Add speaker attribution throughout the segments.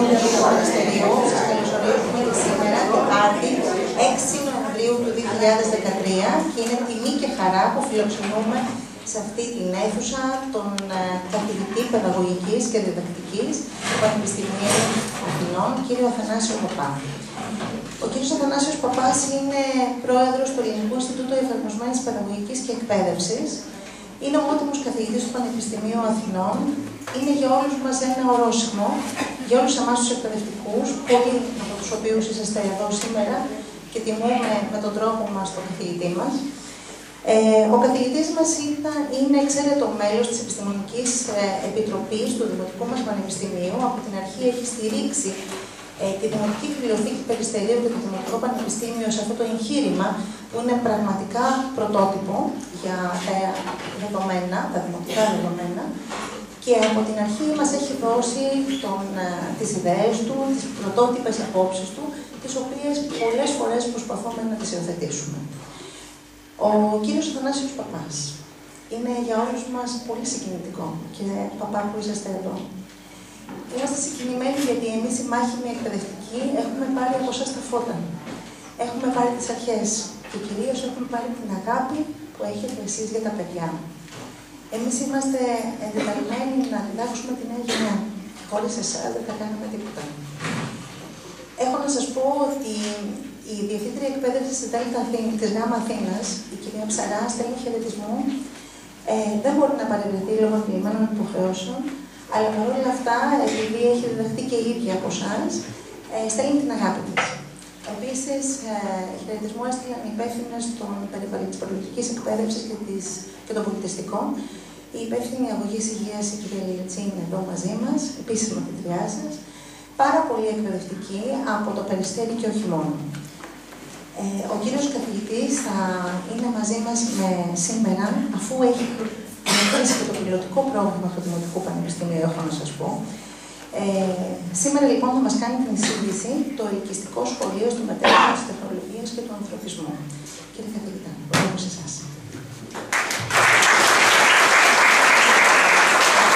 Speaker 1: Πανεπιστημίου του Πανεπιστημίου. Σας καλωσορίζουμε και σήμερα, Τετάρτη, 6 Νοεμβρίου του 2013 και είναι τιμή και χαρά που φιλοξενούμε σε αυτή την αίθουσα τον ε, καθηγητή παιδαγωγικής και διδακτικής του Πανεπιστημίου Αθηνών, κύριο Αθανάσιο Παπά. Ο κ. Αθανάσιος Παπάς είναι πρόεδρος του Ελληνικού Ινστιτούτου Εφαρμοσμένης Παιδαγωγικής και Εκπαίδευσης. Είναι ομότιμος καθηγητής του Πανεπιστημίου Αθηνών. Είναι για όλους μας ένα ορόσημο, για όλους εμάς τους εκπαιδευτικούς, πολλοί από τους οποίους είσαστε εδώ σήμερα και τιμούμε με τον τρόπο μας τον καθηγητή μας. Ε, ο καθηγητής μας είναι εξαίρετο μέλος της Επιστημονικής ε, Επιτροπής του Δημοτικού μας Πανεπιστημίου. Από την αρχή έχει στηρίξει ε, τη Δημοτική Βιβλιοθήκη Περιστερίου και το Δημοτικό Πανεπιστήμιο σε αυτό το εγχείρημα που είναι πραγματικά πρωτότυπο για τα δεδομένα, τα δημοτικά δεδομένα και από την αρχή μας έχει δώσει τον, ε, τις ιδέες του, τις πρωτότυπες απόψεις του, τις οποίες πολλές φορές προσπαθούμε να τις υιοθετήσουμε. Ο κύριος Αθανάσιος Παπάς είναι για όλους μας πολύ συγκινητικό και παπά που είσαστε εδώ. Είμαστε συγκινημένοι γιατί εμείς οι μάχημοι εκπαιδευτικοί έχουμε πάρει από εσάς τα φώτα. Έχουμε πάρει τις αρχές και κυρίως έχουμε πάρει την αγάπη που έχετε εσείς για τα παιδιά. Εμείς είμαστε εντεταλμένοι να διδάξουμε την νέα γενιά. Χωρίς εσάς δεν θα κάνουμε τίποτα. Έχω να σας πω ότι η Διευθύντρια Εκπαίδευσης της ΔΕΛΤΑ της ΓΑΜΑ Αθήνας, η κυρία Ψαρά, στέλνει χαιρετισμού. Ε, δεν μπορεί να παρευρεθεί λόγω ποιημένων υποχρεώσεων, αλλά παρόλα αυτά, επειδή έχει διδαχθεί και η ίδια από εσά, ε, στέλνει την αγάπη της. Επίσης, ε, χαιρετισμό έστειλαν οι υπεύθυνε της πολιτικής εκπαίδευσης και, και των πολιτιστικών. Η υπεύθυνη αγωγής υγείας, η κυρία Λιλιτσί, είναι εδώ μαζί μας, επίσημα μαθητριά σας. Πάρα πολύ εκπαιδευτική από το περιστέρι και όχι μόνο. Ε, ο κύριος καθηγητής θα είναι μαζί μας με σήμερα, αφού έχει αρχίσει και το πιλωτικό πρόγραμμα του Δημοτικού Πανεπιστημίου, έχω να σας πω. Ε, σήμερα λοιπόν θα μας κάνει την εισήγηση το ελκυστικό σχολείο στο μετέπειτα της τεχνολογίας και του ανθρωπισμού. Κύριε καθηγητά, λόγω σε εσάς.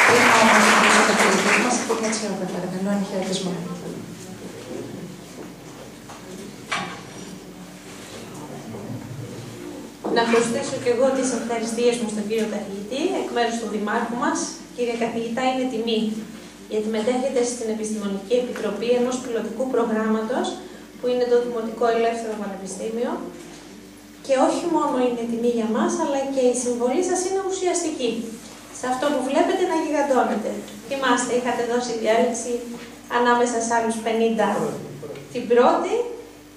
Speaker 1: Πριν όμως ο καθηγητής μας, κύριε Τσιόδα, παρακαλώ, ένα χαιρετισμό.
Speaker 2: Να προσθέσω και εγώ τις ευχαριστίες μου στον κύριο καθηγητή, εκ μέρους του Δημάρχου μας. Κύριε καθηγητά, είναι τιμή γιατί μετέχετε στην Επιστημονική Επιτροπή ενός πιλωτικού προγράμματος που είναι το Δημοτικό Ελεύθερο Πανεπιστήμιο και όχι μόνο είναι τιμή για μας, αλλά και η συμβολή σας είναι ουσιαστική. Σε αυτό που βλέπετε να γιγαντώνετε. Θυμάστε, είχατε δώσει διάλεξη ανάμεσα σε άλλους 50 την πρώτη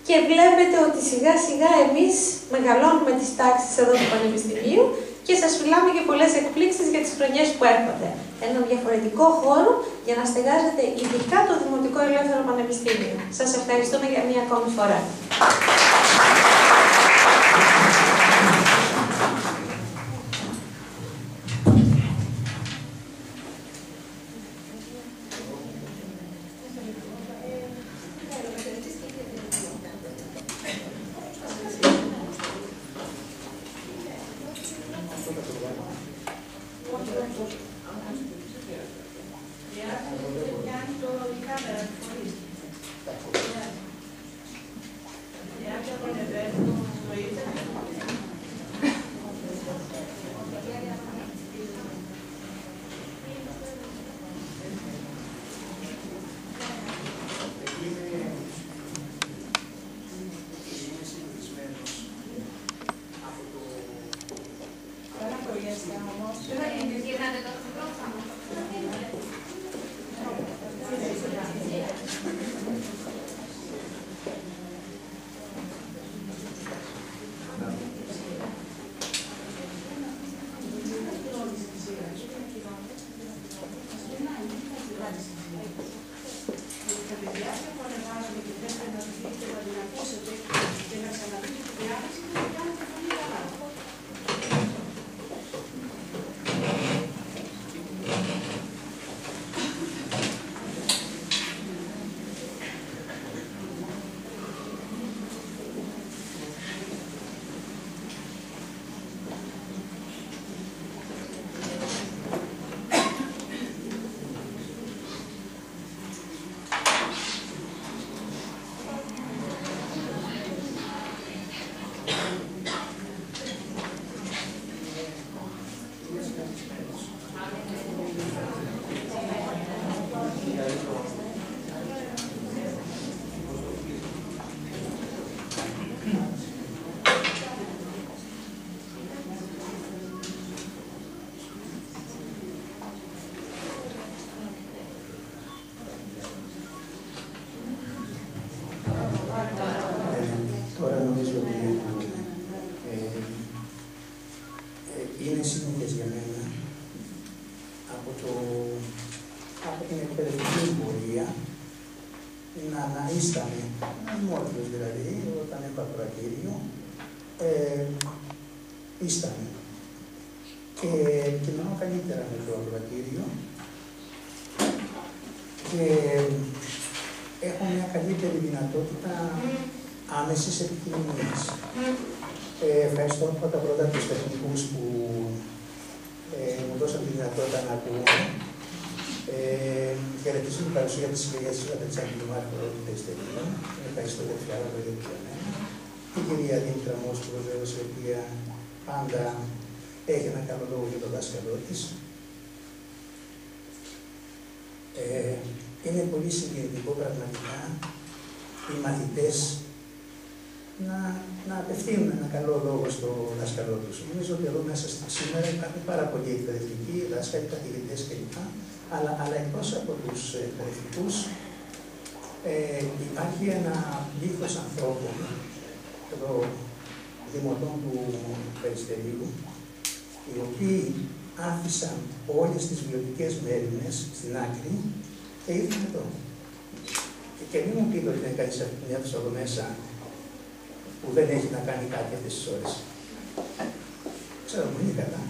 Speaker 2: και βλέπετε ότι σιγά σιγά εμείς μεγαλώνουμε τις τάξεις εδώ του Πανεπιστημίου και σας φιλάμε και πολλές εκπλήξεις για τις χρονιές που έρχονται. Ένα διαφορετικό χώρο για να στεγάζετε ειδικά το Δημοτικό Ελεύθερο Πανεπιστήμιο. Σας ευχαριστούμε για μία ακόμη φορά.
Speaker 3: Χαιρετίζω την παρουσία της κυρίας Λαπετσάκη του Μάρκου Ρωτήτες Ευχαριστώ για τη χαρά που για μένα. Την κυρία Δήμητρα Μόσκου, βεβαίως, η οποία πάντα έχει ένα καλό λόγο για τον δάσκαλό της. Ε, είναι πολύ συγκινητικό πραγματικά οι μαθητές να, να απευθύνουν ένα καλό λόγο στο δάσκαλό τους. Νομίζω ότι εδώ μέσα σήμερα υπάρχουν πάρα πολλοί εκπαιδευτικοί, δάσκαλοι, καθηγητές κλπ. Αλλά, αλλά εκτός από τους εκπαιδευτικού ε, υπάρχει ένα πλήθο ανθρώπων, εδώ δημοτών του Περιστερίου, οι οποίοι άφησαν όλες τις βιωτικές μέρημνες στην άκρη και ήρθαν εδώ. Και, και μην μου πείτε ότι είναι κανείς από την αίθουσα εδώ μέσα που δεν έχει να κάνει κάτι αυτές τις ώρες. Ξέρω πολύ καλά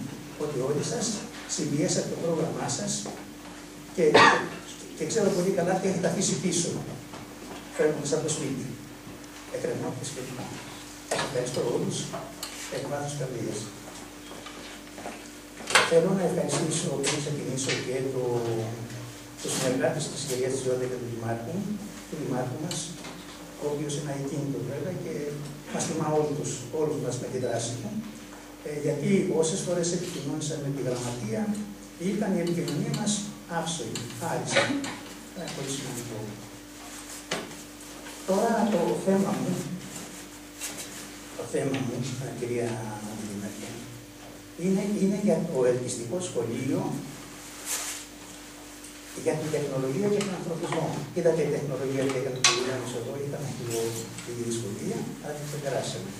Speaker 3: ότι όλοι σας συμπιέσατε το πρόγραμμά σας και, και ξέρω πολύ καλά τι έχετε αφήσει πίσω, φέρνοντας από το σπίτι. Εκκρεμότητες και λοιπά. Ευχαριστώ όλους. Εκ βάθους καρδίας. Θέλω να ευχαριστήσω πριν ξεκινήσω και το, το συνεργάτη της κυρίας της Ζώδη και του Δημάρχου, του Δημάρχου μας, ο οποίος είναι ακίνητο βέβαια και μας θυμά όλους όλους μας με τη δράση του. Ε, γιατί όσες φορές επικοινώνησαμε με τη γραμματεία, ήταν η επικοινωνία μας άψογη, άριστη. Είναι πολύ σημαντικό. Τώρα το θέμα μου, το θέμα μου, κυρία Δημαρχία, είναι, είναι για το ελκυστικό σχολείο για την τεχνολογία και τον ανθρωπισμό. Είδατε η τεχνολογία και για τον μας εδώ, ήταν λίγο τη δυσκολία, αλλά την ξεπεράσαμε.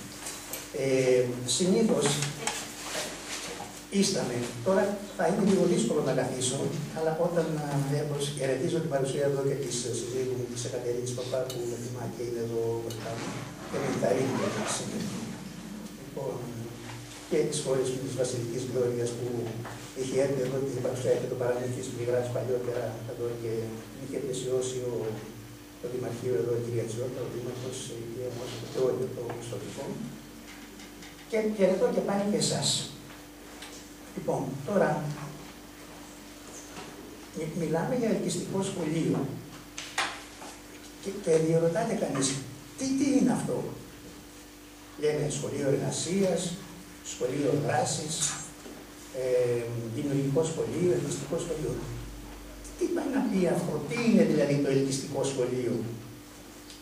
Speaker 3: Ε, Συνήθως ίσταμε. Τώρα θα είναι λίγο δύσκολο να καθίσω, αλλά όταν ε, χαιρετίζω την παρουσία εδώ και τη συζήτηση μου τη Εκατερίνη Παπά που με θυμά και είναι εδώ μπροστά μου και με ενθαρρύνει. Λοιπόν, και τη χώρε τη Βασιλική Γλώρια που είχε έρθει εδώ και παρουσία και το παραμύθι τη πληγρά παλιότερα εδώ και είχε πλαισιώσει ο, το Δημαρχείο εδώ, η κυρία Τσιώτα, ο Δήμαρχο, η κυρία Μόση, το όλο το πιστοτικό. Και χαιρετώ και πάλι και εσά. Λοιπόν, τώρα μιλάμε για ελκυστικό σχολείο. Και, και διαρωτάται κανείς, τι, τι είναι αυτό; Λέμε σχολείο εργασίας, σχολείο δράσης, ε, δημιουργικό σχολείο, ελκυστικό σχολείο. Τι πάει να πει αυτό, τι είναι δηλαδή το ελκυστικό σχολείο;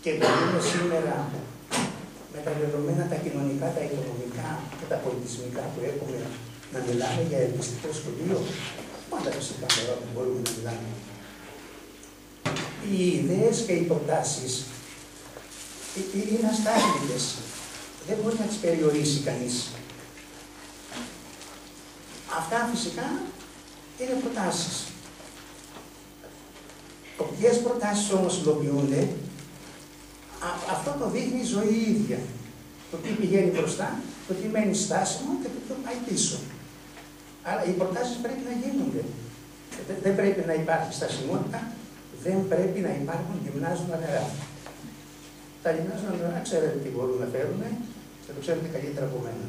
Speaker 3: Και μπορούμε σήμερα με τα δεδομένα τα κοινωνικά, τα οικονομικά και τα πολιτισμικά που έχουμε να μιλάμε για ελκυστικό σχολείο. Πάντα φυσικά τώρα που μπορούμε να μιλάμε. Οι ιδέες και οι προτάσεις είναι αστάθμιτες. Δεν μπορεί να τις περιορίσει κανείς. Αυτά φυσικά είναι προτάσεις. Ποιες προτάσεις όμως υλοποιούνται, αυτό το δείχνει η ζωή ίδια. Το τι πηγαίνει μπροστά, το τι μένει στάσιμο και το τι πάει πίσω. Άρα οι προτάσεις πρέπει να γίνονται. Δεν πρέπει να υπάρχει στασιμότητα, δεν πρέπει να υπάρχουν γυμνάζοντα νερά. Τα γυμνάζοντα νερά ξέρετε τι μπορούν να φέρουν και το ξέρετε καλύτερα από μένα.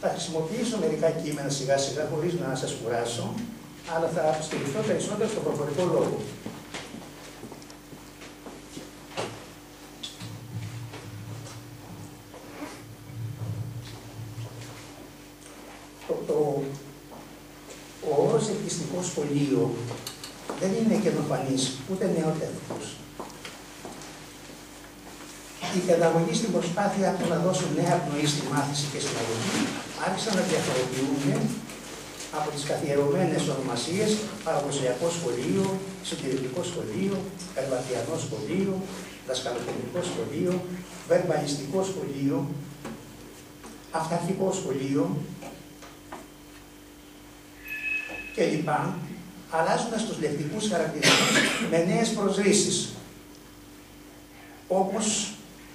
Speaker 3: Θα χρησιμοποιήσω μερικά κείμενα σιγά σιγά χωρίς να σας κουράσω, αλλά θα στηριχθώ περισσότερο στο προφορικό λόγο. Το, το, ο όρος ελκυστικό σχολείο δεν είναι καινοφανής, ούτε νεότευτος η παιδαγωγή στην προσπάθεια τους να δώσουν νέα πνοή στη μάθηση και στην αγωγή άρχισαν να διαφοροποιούν από τις καθιερωμένες ονομασίες παραδοσιακό σχολείο, συντηρητικό σχολείο, ελβατιανό σχολείο, δασκαλοκεντρικό σχολείο, βερμπαλιστικό σχολείο, αυταρχικό σχολείο και λοιπά, αλλάζοντας τους λεκτικούς χαρακτηρισμούς με νέες προσρήσεις, όπως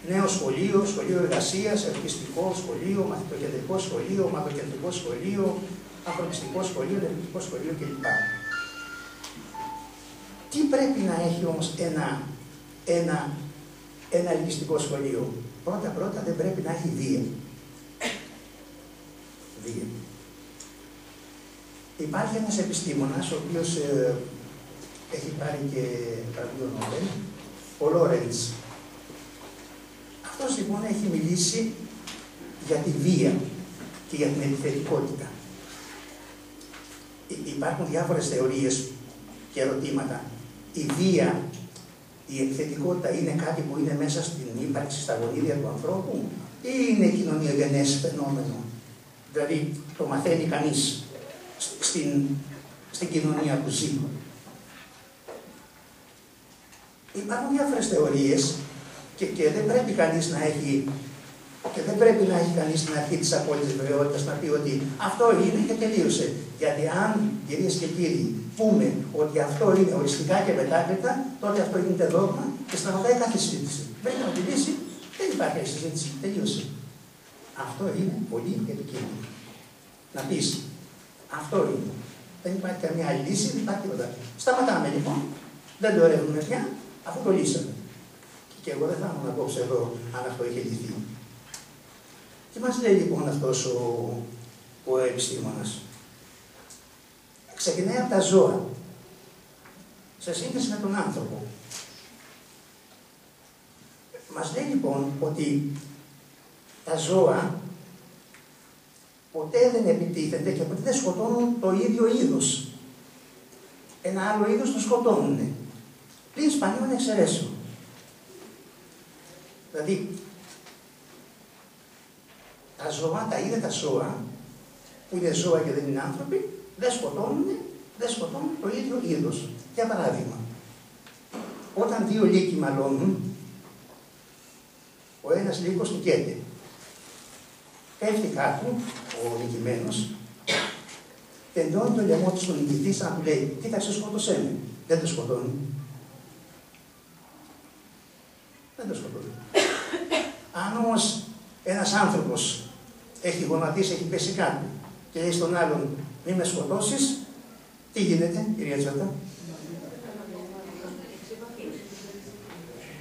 Speaker 3: νέο σχολείο, σχολείο εργασίας, ελκυστικό σχολείο, μαθητοκεντρικό σχολείο, ομαδοκεντρικό σχολείο, ανθρωπιστικό σχολείο, ελκυστικό σχολείο κλπ. Τι πρέπει να έχει όμως ένα, ένα, ένα ελκυστικό σχολείο; Πρώτα πρώτα δεν πρέπει να έχει βία. Βία. Υπάρχει ένας επιστήμονας, ο οποίος ε, έχει πάρει και βραβείο Νόμπελ, ο Λόρεντς. Αυτός λοιπόν έχει μιλήσει για τη βία και για την επιθετικότητα. Υπάρχουν διάφορες θεωρίες και ερωτήματα. Η βία, η επιθετικότητα είναι κάτι που είναι μέσα στην ύπαρξη, στα γονίδια του ανθρώπου ή είναι κοινωνιογενές φαινόμενο; Δηλαδή το μαθαίνει κανείς στην, στην κοινωνία που ζει. Υπάρχουν διάφορες θεωρίες και, και δεν πρέπει κανείς να έχει και δεν πρέπει να έχει κανείς την αρχή της απόλυτης βεβαιότητας να πει ότι αυτό είναι και τελείωσε. Γιατί αν κυρίες και κύριοι πούμε ότι αυτό είναι οριστικά και μετάκλητα, τότε αυτό γίνεται δόγμα και σταματάει κάθε συζήτηση. Πρέπει να λύση, δεν υπάρχει συζήτηση. Τελείωσε. Αυτό είναι πολύ επικίνδυνο. Να πεις αυτό είναι. Δεν υπάρχει καμία άλλη λύση, δεν υπάρχει τίποτα. Σταματάμε λοιπόν. Δεν το έρευνουμε πια, αφού το λύσαμε. Και εγώ δεν θα ήμουν απόψε εδώ αν αυτό είχε λυθεί. Τι μας λέει λοιπόν αυτός ο, ο επιστήμονας. Ξεκινάει από τα ζώα, σε σύγκριση με τον άνθρωπο. Μας λέει λοιπόν ότι τα ζώα ποτέ δεν επιτίθενται και ποτέ δεν σκοτώνουν το ίδιο είδος. Ένα άλλο είδος το σκοτώνουν. Πλην σπανίων εξαιρέσεων. Δηλαδή, τα ζώα, τα ίδια τα ζώα, που είναι ζώα και δεν είναι άνθρωποι, δεν σκοτώνουν, δεν σκοτώνουν το ίδιο είδος. Για παράδειγμα, όταν δύο λύκοι μαλώνουν, ο ένας λύκος νικέται. Πέφτει κάτω ο νικημένο, τελειώνει το λαιμό του στον νικητή, σαν να του λέει: Κοίταξε, σκότωσέ με. Δεν το σκοτώνει. Δεν το σκοτώνει. Αν όμως ένας άνθρωπος έχει γονατίσει, έχει πέσει κάτω και λέει στον άλλον: Μη με σκοτώσεις, τι γίνεται, κυρία Τσότα.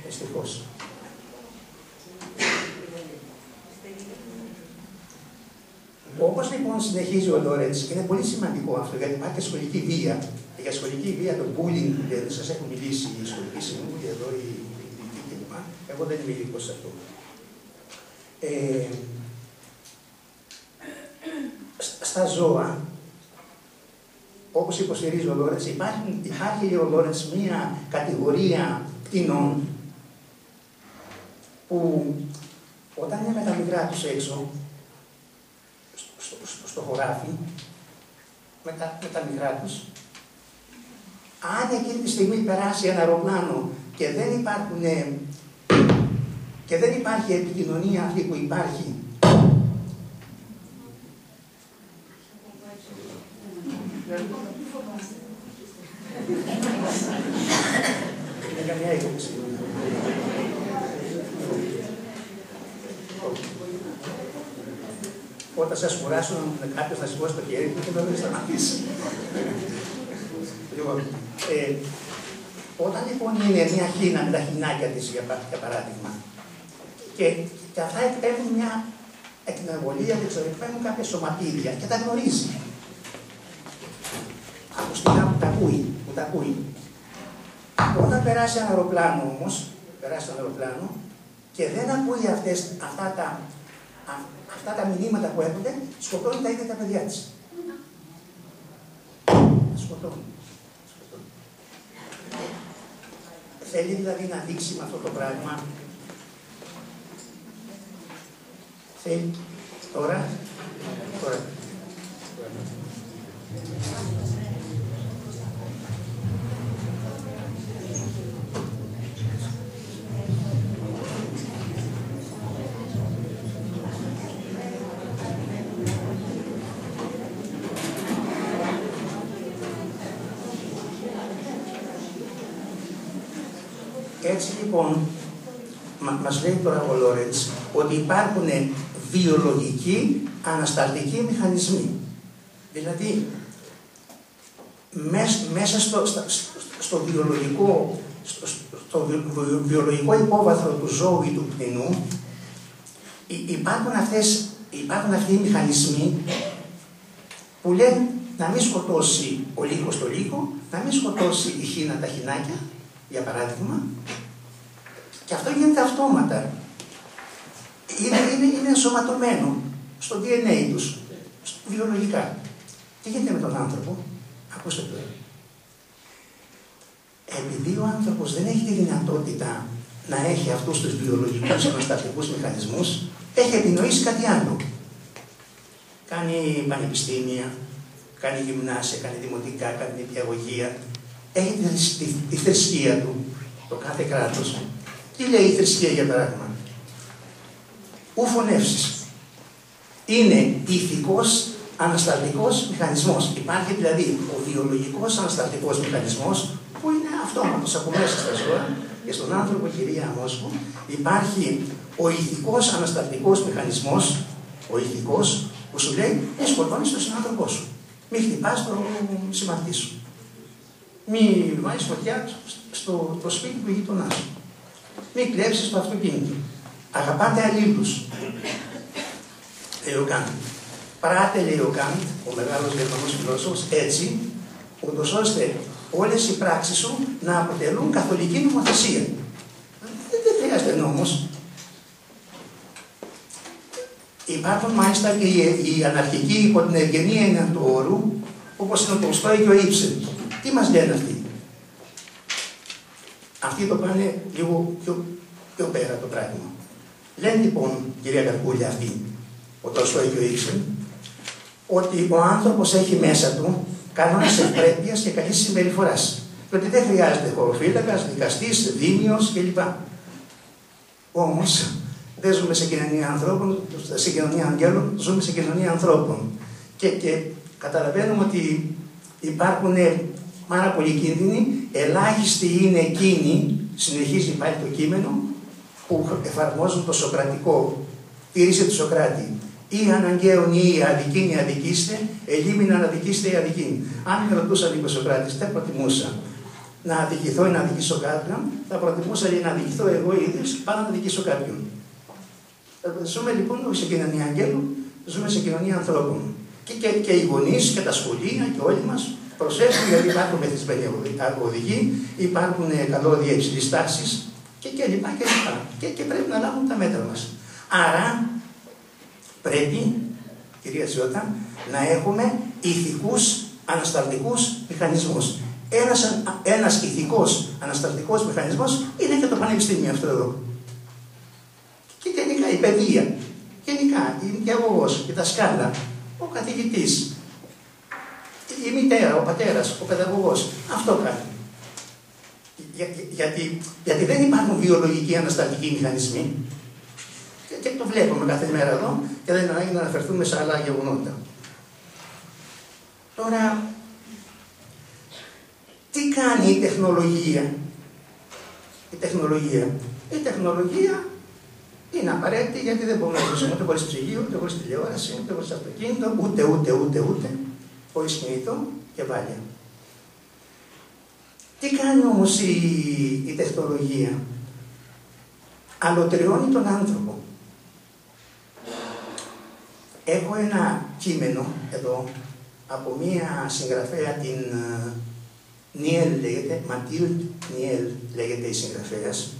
Speaker 3: Ευτυχώς. Όπω λοιπόν συνεχίζει ο Λόρεντ, και είναι πολύ σημαντικό αυτό, γιατί υπάρχει και σχολική βία. Και για σχολική βία, το bullying, δεν σας έχουν μιλήσει οι σχολικοί σύμβουλοι εδώ, οι κριτικοί κλπ. Εγώ δεν είμαι ειδικός σε αυτό. Ε, στα ζώα, όπως υποστηρίζει ο Λόρεντ, υπάρχει, υπάρχει ο Λόρεντ μία κατηγορία πτηνών που όταν είναι με τα μικρά τους έξω, στο, στο χωράφι με τα, με τα μικρά τους. Αν εκείνη τη στιγμή περάσει ένα αεροπλάνο και δεν υπάρχουν και δεν υπάρχει επικοινωνία αυτή που υπάρχει Είναι καμιά όταν σας κουράσουν κάποιο να σηκώσει το χέρι του και να μην σταματήσει. λοιπόν, ε, όταν λοιπόν είναι μια χίνα με τα χινάκια της, για, για παράδειγμα, και, και αυτά έχουν μια εκνευολία, δεν ξέρω, υπάρχουν κάποια σωματίδια και τα γνωρίζει. Ακουστικά που τα ακούει, που τα ακούει. Όταν περάσει ένα αεροπλάνο όμως, περάσει ένα αεροπλάνο και δεν ακούει αυτές, αυτά τα αυτά τα μηνύματα που έρχονται, σκοτώνει τα ίδια τα παιδιά της. Σκοτώνει. Θέλει δηλαδή να δείξει με αυτό το πράγμα. Θέλει. Τώρα. Τώρα. Λοιπόν, μα, μας λέει τώρα ο Λόρεντς ότι υπάρχουν βιολογικοί ανασταλτικοί μηχανισμοί. Δηλαδή, μέσα στο, στο, βιολογικό, στο, στο βιολογικό υπόβαθρο του ζώου ή του πτηνού υπάρχουν, αυτές, υπάρχουν αυτοί οι μηχανισμοί που λένε να μην σκοτώσει ο λύκος το λύκο, να μην σκοτώσει η χίνα τα χινάκια, για παράδειγμα, και αυτό γίνεται αυτόματα. Είναι, είναι, είναι ενσωματωμένο στο DNA τους, βιολογικά. Τι γίνεται με τον άνθρωπο, ακούστε το. Επειδή ο άνθρωπος δεν έχει τη δυνατότητα να έχει αυτούς τους βιολογικούς προστατικούς μηχανισμούς, έχει επινοήσει κάτι άλλο. Κάνει πανεπιστήμια, κάνει γυμνάσια, κάνει δημοτικά, κάνει νηπιαγωγία. Έχει τη, τη, τη θρησκεία του, το κάθε κράτος. Τι λέει η θρησκεία για παράδειγμα; Ου φωνεύσεις. Είναι ηθικός ανασταλτικός μηχανισμός. Υπάρχει δηλαδή ο βιολογικός ανασταλτικός μηχανισμός που είναι αυτόματος από μέσα στα ζώα και στον άνθρωπο, κυρία Μόσκου, υπάρχει ο ηθικός ανασταλτικός μηχανισμός, ο ηθικός, που σου λέει μη σκοτώνεις τον συνάνθρωπό σου. Μη χτυπάς το συμμαχτή σου. Μη βάζεις φωτιά στο, το σπίτι του γείτονά σου. Μη κλέψεις το αυτοκίνητο. Αγαπάτε αλλήλους. Λέει ο Κάντ. Πράτε, λέει ο Κάντ, ο μεγάλος γερμανός φιλόσοφος, έτσι, ούτως ώστε όλες οι πράξεις σου να αποτελούν καθολική νομοθεσία. Δεν χρειάζεται νόμος. Υπάρχουν μάλιστα και οι, οι αναρχικοί υπό την ευγενή έννοια του όρου, όπως είναι ο Τολστόη και ο Ήψεν. Τι μας λένε αυτοί; Αυτοί το πάνε λίγο πιο, πιο πέρα το πράγμα. Λένε λοιπόν, κυρία Καρκούλια αυτή, ο Τολστόη και ο Ήψεν, ότι ο άνθρωπος έχει μέσα του κανόνες ευπρέπειας και καλής συμπεριφοράς. Και ότι δεν χρειάζεται χωροφύλακας, δικαστής, δίμιο κλπ. Όμως δεν ζούμε σε κοινωνία ανθρώπων, σε κοινωνία αγγέλων, ζούμε σε κοινωνία ανθρώπων. Και, και καταλαβαίνουμε ότι υπάρχουν πάρα πολλοί κίνδυνοι, ελάχιστοι είναι εκείνοι, συνεχίζει πάλι το κείμενο, που εφαρμόζουν το σοκρατικό, τη ρίση του Σοκράτη, ή αναγκαίων ή αδικήν ή αδικήστε, ελίμην να αδικήστε ή αδικήν. Αν με ρωτούσαν οι Σοκράτης, δεν προτιμούσα να αδικηθώ ή να αδικήσω κάποιον, θα προτιμούσα να αδικηθώ εγώ ίδιος πάνω να αδικήσω κάποιον. Ε, ζούμε λοιπόν όχι σε κοινωνία αγγέλων, ζούμε σε κοινωνία ανθρώπων. Και, και, και οι γονείς και τα σχολεία και όλοι μας προσέχουν γιατί υπάρχουν μεθυσμένοι οδηγοί, υπάρχουν καλώδια υψηλής τάση και, και λοιπά και λοιπά. Και, και πρέπει να λάβουν τα μέτρα μας. Άρα πρέπει, κυρία Τσιώτα, να έχουμε ηθικούς ανασταλτικούς μηχανισμούς. Ένας, ένας ηθικός ανασταλτικός μηχανισμός είναι και το πανεπιστήμιο αυτό εδώ. Και γενικά η παιδεία, γενικά η νοικιαγωγός, η δασκάλα, ο καθηγητής, η μητέρα, ο πατέρας, ο παιδαγωγός, αυτό κάνει. Για, γιατί, γιατί δεν υπάρχουν βιολογικοί ανασταλτικοί μηχανισμοί και το βλέπουμε κάθε μέρα εδώ και δεν είναι ανάγκη να αναφερθούμε σε άλλα γεγονότα. Τώρα, τι κάνει η τεχνολογία; Η τεχνολογία. Η τεχνολογία είναι απαραίτητη γιατί δεν μπορούμε να ζήσουμε ούτε χωρίς ψυγείο, ούτε χωρίς τηλεόραση, ούτε χωρίς αυτοκίνητο, ούτε, ούτε, ούτε, ούτε, χωρί κινητό και βάλια. Τι κάνει όμως η, η τεχνολογία; Αλωτριώνει τον άνθρωπο. Έχω ένα κείμενο εδώ από μία συγγραφέα την ε, Νιέλ λέγεται, Ματίλ Νιέλ λέγεται η συγγραφέας,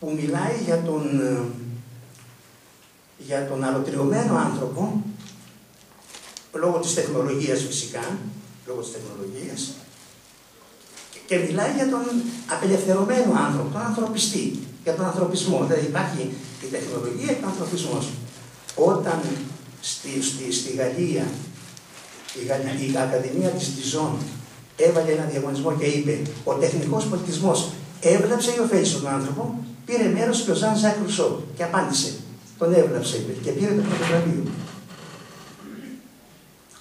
Speaker 3: που μιλάει για τον, ε, για τον αλωτριωμένο άνθρωπο, λόγω της τεχνολογίας φυσικά, λόγω της τεχνολογίας, και μιλάει για τον απελευθερωμένο άνθρωπο, τον ανθρωπιστή, για τον ανθρωπισμό. Δηλαδή υπάρχει η τεχνολογία και ο ανθρωπισμός. Όταν στη, στη, στη Γαλλία η, η Ακαδημία της Διζών έβαλε ένα διαγωνισμό και είπε ο τεχνικός πολιτισμός έβλαψε ή ωφέλησε τον άνθρωπο, πήρε μέρος και ο Ζαν Ζακ Ρουσό και απάντησε. Τον έβλαψε είπε, και πήρε το πρώτο βραβείο.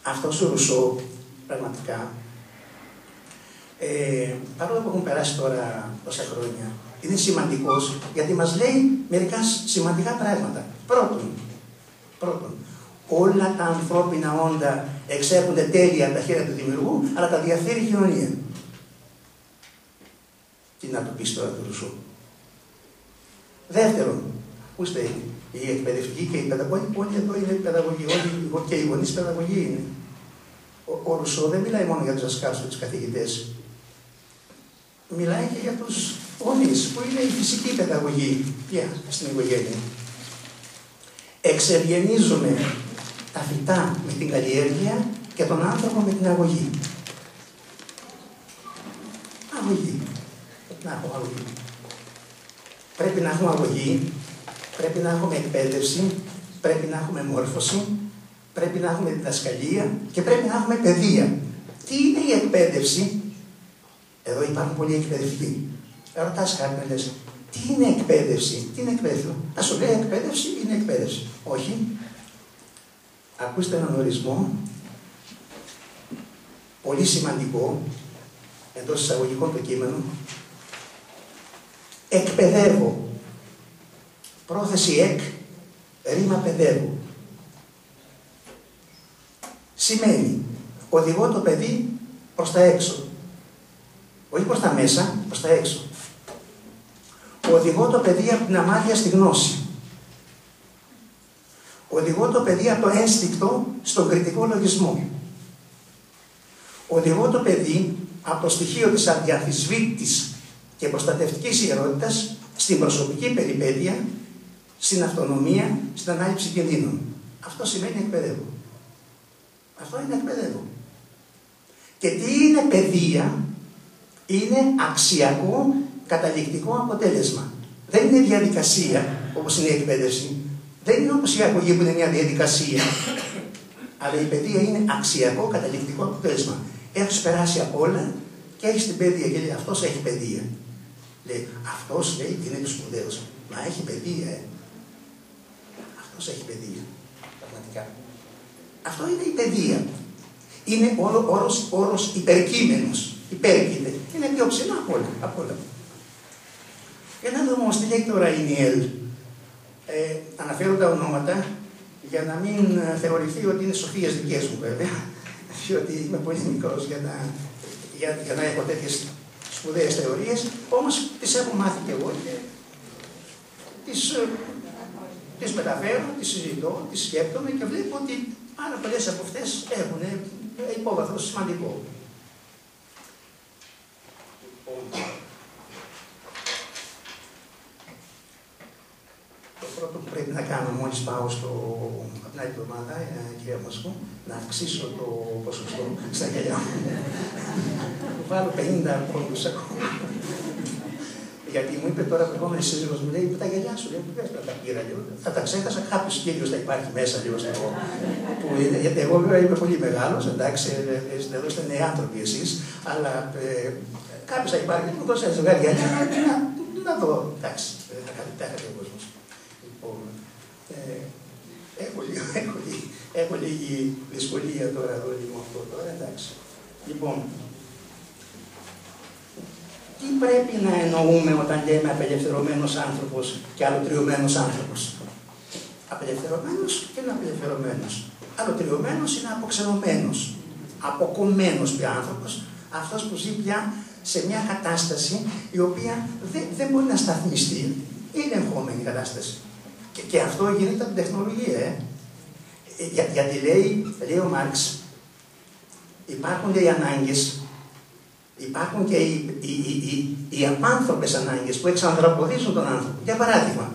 Speaker 3: Αυτός ο Ρουσό πραγματικά Ε, παρόλο που έχουν περάσει τώρα τόσα χρόνια, είναι σημαντικός γιατί μας λέει μερικά σημαντικά πράγματα. Πρώτον, πρώτον, όλα τα ανθρώπινα όντα εξέρχονται τέλεια από τα χέρια του δημιουργού, αλλά τα διαφέρει η κοινωνία. Τι να το πεις τώρα του Ρουσού. Δεύτερον, πού είστε η εκπαιδευτική και η παιδαγωγική, όλοι εδώ είναι παιδαγωγοί, όλοι και οι γονείς παιδαγωγοί είναι. Ο, ο Ρουσό δεν μιλάει μόνο για τους δασκάλου και τους καθηγητές. Μιλάει και για τους γονείς, που είναι η φυσική παιδαγωγή πια στην οικογένεια. Εξευγενίζουμε τα φυτά με την καλλιέργεια και τον άνθρωπο με την αγωγή. Αγωγή. Πρέπει να έχουμε αγωγή. Πρέπει να έχουμε αγωγή, πρέπει να έχουμε εκπαίδευση, πρέπει να έχουμε μόρφωση, πρέπει να έχουμε διδασκαλία και πρέπει να έχουμε παιδεία. Τι είναι η εκπαίδευση, εδώ υπάρχουν πολλοί εκπαιδευτικοί. Ρωτάς κάποιον λες, τι είναι εκπαίδευση, τι είναι εκπαίδευση; Να σου λέει εκπαίδευση είναι εκπαίδευση. Όχι. Ακούστε έναν ορισμό πολύ σημαντικό εντός εισαγωγικών το κείμενο. Εκπαιδεύω. Πρόθεση εκ, ρήμα παιδεύω. Σημαίνει οδηγώ το παιδί προς τα έξω. Όχι προς τα μέσα, προς τα έξω. Οδηγώ το παιδί από την αμάρεια στη γνώση. Οδηγώ το παιδί από το ένστικτο στον κριτικό λογισμό. Οδηγώ το παιδί από το στοιχείο της αδιαφυσβήτης και προστατευτικής ιερότητας στην προσωπική περιπέτεια, στην αυτονομία, στην ανάληψη κινδύνων. Αυτό σημαίνει εκπαιδεύω. Αυτό είναι εκπαιδεύω. Και τι είναι παιδεία, είναι αξιακό καταληκτικό αποτέλεσμα. Δεν είναι διαδικασία όπως είναι η εκπαίδευση. Δεν είναι όπως η αγωγή που είναι μια διαδικασία. Αλλά η παιδεία είναι αξιακό καταληκτικό αποτέλεσμα. Έχεις περάσει από όλα και έχεις την παιδεία και λέει αυτός έχει παιδεία. Λέει αυτός λέει είναι του σπουδαίου. Μα έχει παιδεία, ε. Αυτός έχει παιδεία. Πραγματικά. Αυτό είναι η παιδεία. Είναι όρος, όρος υπερκείμενος. Υπέρκειται. Είναι πιο ψηλά από όλα. Από όλα. Για να δούμε όμως τι λέει τώρα η Νιέλ. Ε, αναφέρω τα ονόματα για να μην θεωρηθεί ότι είναι σοφίες δικές μου βέβαια, διότι είμαι πολύ μικρός για να, για, για να έχω τέτοιες σπουδαίες θεωρίες, όμως τις έχω μάθει και εγώ και τις, ε, τις μεταφέρω, τις συζητώ, τις σκέπτομαι και βλέπω ότι πάρα πολλές από αυτές έχουν υπόβαθρο σημαντικό. Το πρώτο που πρέπει να κάνω μόλις πάω στο, από την άλλη εβδομάδα, ε, κυρία Μασκού, να αυξήσω το ποσοστό στα γυαλιά μου. Βάλω 50 πόντους ακόμα. Γιατί μου είπε τώρα που η σύζυγος μου λέει, τα γυαλιά σου, λέει, που δεν τα πήρα λίγο. Θα τα ξέχασα, κάποιος κύριος θα υπάρχει μέσα λίγο στο που είναι, Γιατί εγώ βέβαια είμαι πολύ μεγάλος, εντάξει, ε, ε, εδώ είστε νέοι άνθρωποι εσείς, αλλά ε, κάποιος θα υπάρχει, μου δώσει ένα ζευγάρι γυαλιά, να, να δω, εντάξει, θα κάνει ο κόσμος. Λοιπόν, ε, έχω, λίγο, έχω, έχω λίγη δυσκολία τώρα εδώ λίγο αυτό τώρα, εντάξει. Λοιπόν, τι πρέπει να εννοούμε όταν λέμε απελευθερωμένος άνθρωπος και αλωτριωμένος άνθρωπος; Απελευθερωμένος και είναι απελευθερωμένος. Αλωτριωμένος είναι αποξενωμένος, αποκομμένος πια άνθρωπος, αυτός που ζει πια σε μια κατάσταση η οποία δεν, δεν μπορεί να σταθμιστεί. Είναι εγχώμενη κατάσταση. Και, και αυτό γίνεται από την τεχνολογία. Ε. ε για, γιατί λέει, λέει ο Μάρξ, υπάρχουν οι ανάγκες Υπάρχουν και οι, οι, οι, οι απάνθρωπες ανάγκες που εξανθρωποδίζουν τον άνθρωπο. Για παράδειγμα,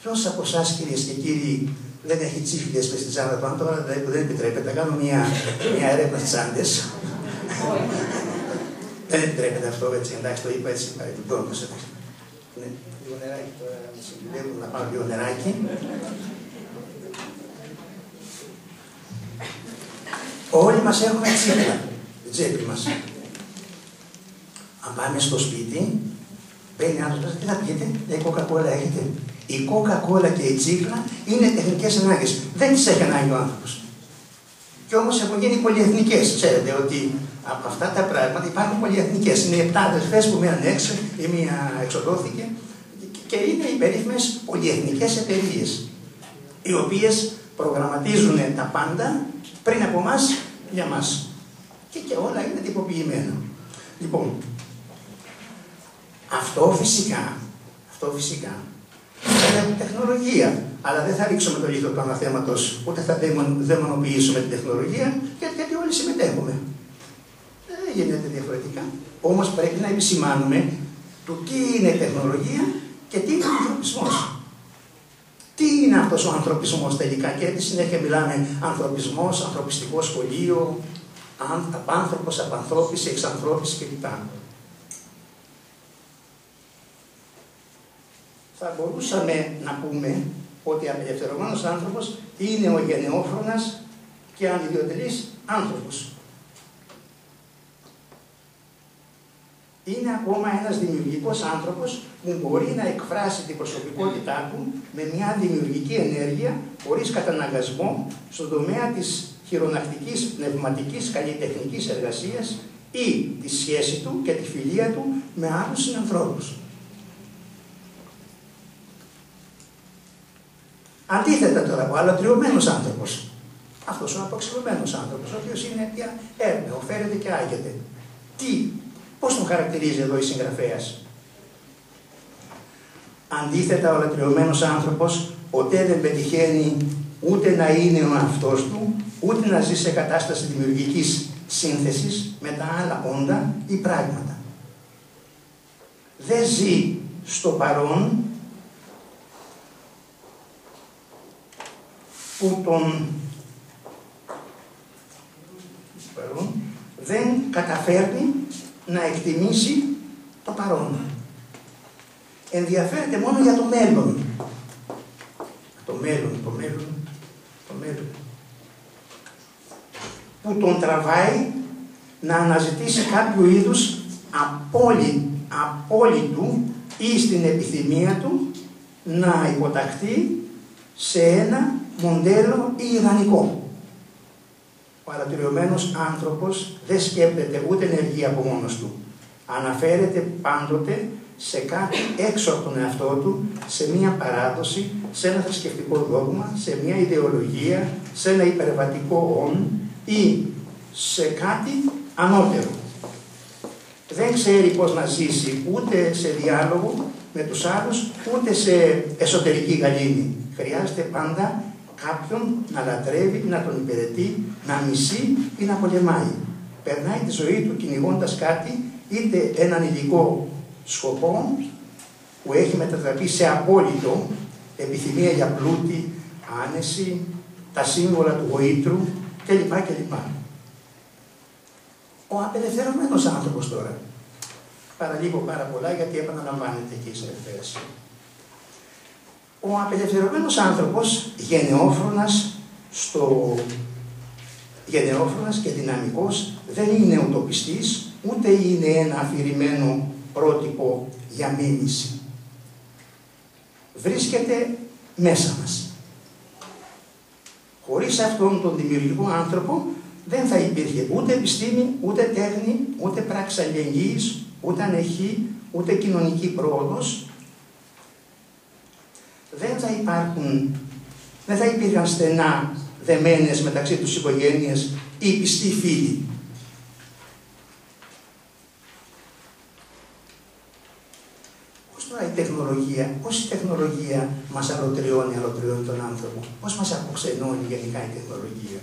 Speaker 3: ποιος από εσάς κυρίες και κύριοι δεν έχει τσίφιλε μες στη τσάντα του, αν τώρα δεν επιτρέπεται, να κάνω μια, μια έρευνα στις τσάντε. δεν επιτρέπεται αυτό έτσι, εντάξει, το είπα έτσι, παρεμπιπτόντω. Ναι, λίγο νεράκι τώρα, συμπληρώνω να πάω λίγο νεράκι. Όλοι μας έχουμε τσίπλα, την τσέπη μας. Αν πάμε στο σπίτι, παίρνει άνθρωπος, τι θα πείτε, λέει κοκακόλα έχετε. Η κοκακόλα και η τσίχλα είναι τεχνικές ανάγκες. Δεν τις έχει ανάγκη ο άνθρωπος. Και όμως έχουν γίνει πολυεθνικές. Ξέρετε ότι από αυτά τα πράγματα υπάρχουν πολυεθνικές. Είναι επτά αδερφέ που μείναν έξω, η μία εξοδόθηκε. Και είναι οι περίφημες πολυεθνικές εταιρείες, οι οποίες προγραμματίζουν τα πάντα πριν από εμάς για μας. Και, και όλα είναι τυποποιημένα. Λοιπόν, αυτό φυσικά, αυτό φυσικά είναι τεχνολογία. Αλλά δεν θα ρίξουμε το λίθο του αναθέματος, ούτε θα δαιμονοποιήσουμε την τεχνολογία, γιατί, γιατί όλοι συμμετέχουμε. Δεν γίνεται διαφορετικά. Όμως πρέπει να επισημάνουμε το τι είναι τεχνολογία και τι είναι ο ανθρωπισμός. Τι είναι αυτός ο ανθρωπισμός τελικά, και τη συνέχεια μιλάμε ανθρωπισμός, ανθρωπιστικό σχολείο, απάνθρωπος, απανθρώπιση, εξανθρώπιση κλπ. Θα μπορούσαμε να πούμε ότι απελευθερωμένος άνθρωπος είναι ο γενναιόφρονας και ανιδιοτελής άνθρωπος. Είναι ακόμα ένας δημιουργικός άνθρωπος που μπορεί να εκφράσει την προσωπικότητά του με μια δημιουργική ενέργεια χωρίς καταναγκασμό στον τομέα της χειρονακτικής πνευματικής καλλιτεχνικής εργασίας ή τη σχέση του και τη φιλία του με άλλους συνανθρώπους. Αντίθετα τώρα, ο αλωτριωμένο άνθρωπος. Αυτός ο αποξηλωμένο άνθρωπος, ο οποίος είναι πια έρμεο, φέρεται και άγεται. Τι, πώς τον χαρακτηρίζει εδώ η συγγραφέας; Αντίθετα, ο αλωτριωμένο άνθρωπος ποτέ δεν πετυχαίνει ούτε να είναι ο αυτό του, ούτε να ζει σε κατάσταση δημιουργικής σύνθεσης με τα άλλα όντα ή πράγματα. Δεν ζει στο παρόν που τον δεν καταφέρνει να εκτιμήσει το παρόν. Ενδιαφέρεται μόνο για το μέλλον. Το μέλλον, το μέλλον, το μέλλον. Που τον τραβάει να αναζητήσει κάποιο είδους απόλυ, απόλυτου ή στην επιθυμία του να υποταχθεί σε ένα μοντέλο ή ιδανικό. Ο ανατηριωμένος άνθρωπος δεν σκέπτεται ούτε ενεργεί από μόνος του. Αναφέρεται πάντοτε σε κάτι έξω από τον εαυτό του, σε μία παράδοση, σε ένα θρησκευτικό δόγμα, σε μία ιδεολογία, σε ένα υπερβατικό όν ή σε κάτι ανώτερο. Δεν ξέρει πώς να ζήσει ούτε σε διάλογο με τους άλλους, ούτε σε εσωτερική γαλήνη. Χρειάζεται πάντα κάποιον να λατρεύει, να τον υπηρετεί, να μισεί ή να πολεμάει. Περνάει τη ζωή του κυνηγώντας κάτι, είτε έναν υλικό σκοπό που έχει μετατραπεί σε απόλυτο επιθυμία για πλούτη, άνεση, τα σύμβολα του γοήτρου κλπ. κλπ. Ο απελευθερωμένος άνθρωπος τώρα. Παραλείπω πάρα πολλά γιατί επαναλαμβάνεται και η συνεργασία ο απελευθερωμένος άνθρωπος, γενναιόφρονας, στο... γενναιόφρονας και δυναμικός, δεν είναι ουτοπιστής, ούτε είναι ένα αφηρημένο πρότυπο για μίμηση. Βρίσκεται μέσα μας. Χωρίς αυτόν τον δημιουργικό άνθρωπο δεν θα υπήρχε ούτε επιστήμη, ούτε τέχνη, ούτε πράξη αλληλεγγύης, ούτε ανεχή, ούτε κοινωνική πρόοδος, δεν θα υπάρχουν, δεν θα υπήρχαν στενά δεμένες μεταξύ τους οικογένειες ή πιστοί φίλοι. Πώς τώρα η τεχνολογία, πώς η τεχνολογία μας αλωτριώνει, αλωτριώνει τον άνθρωπο, πώς μας αποξενώνει γενικά η τεχνολογία.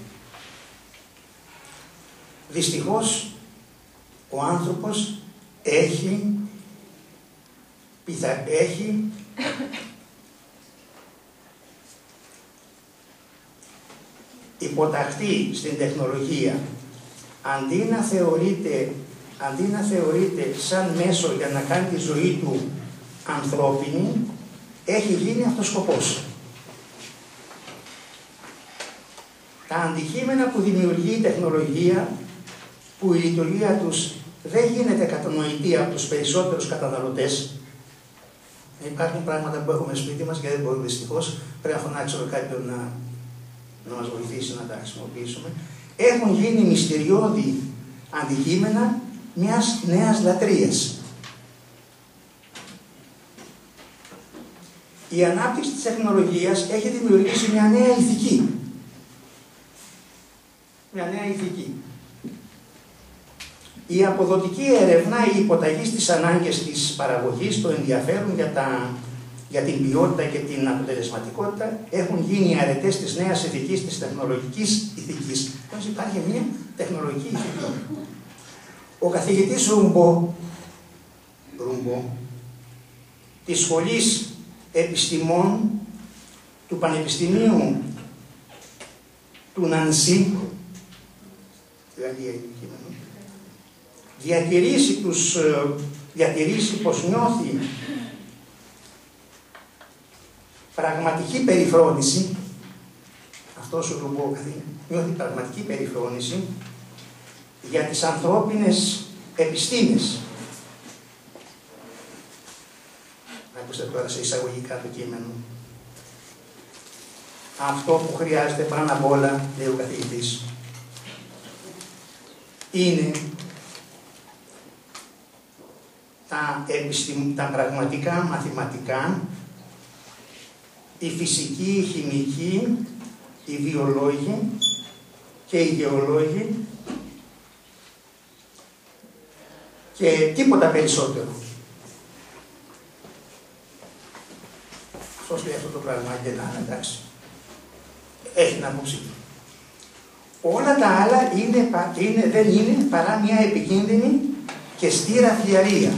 Speaker 3: Δυστυχώς, ο άνθρωπος έχει, έχει υποταχθεί στην τεχνολογία, αντί να θεωρείται, αντί να θεωρείται σαν μέσο για να κάνει τη ζωή του ανθρώπινη, έχει γίνει αυτός σκοπός. Τα αντικείμενα που δημιουργεί η τεχνολογία, που η λειτουργία τους δεν γίνεται κατανοητή από τους περισσότερους καταναλωτές, Υπάρχουν πράγματα που έχουμε σπίτι μας και δεν μπορούμε δυστυχώς, πρέπει να φωνάξουμε κάποιον να να μας βοηθήσει να τα χρησιμοποιήσουμε. έχουν γίνει μυστηριώδη αντικείμενα μιας νέας λατρείας. Η ανάπτυξη της τεχνολογίας έχει δημιουργήσει μια νέα ηθική. Μια νέα ηθική. Η αποδοτική έρευνα, η υποταγή στις ανάγκες της παραγωγής, το ενδιαφέρον για, τα, για την ποιότητα και την αποτελεσματικότητα έχουν γίνει αρετές της νέας ηθικής, της τεχνολογικής ηθικής. Πώς υπάρχει μια τεχνολογική ηθική. Ο καθηγητής Ρούμπο, Ρούμπο της Σχολής Επιστημών του Πανεπιστημίου του Νανσί, διατηρήσει, τους, ε, διατηρήσει πως νιώθει πραγματική περιφρόνηση, αυτός ο Ρουμπό νιώθει πραγματική περιφρόνηση για τις ανθρώπινες επιστήμες. Ακούστε τώρα σε εισαγωγικά το κείμενο. Αυτό που χρειάζεται πάνω απ' όλα, λέει ο καθηγητής, είναι τα, επιστημ... τα πραγματικά μαθηματικά, η φυσική, η χημική, οι βιολόγοι και οι γεωλόγοι και τίποτα περισσότερο. Αυτός λέει αυτό το πράγμα και να εντάξει. Έχει την άποψή του. Όλα τα άλλα είναι, είναι, δεν είναι παρά μια επικίνδυνη και στήρα φιαρία.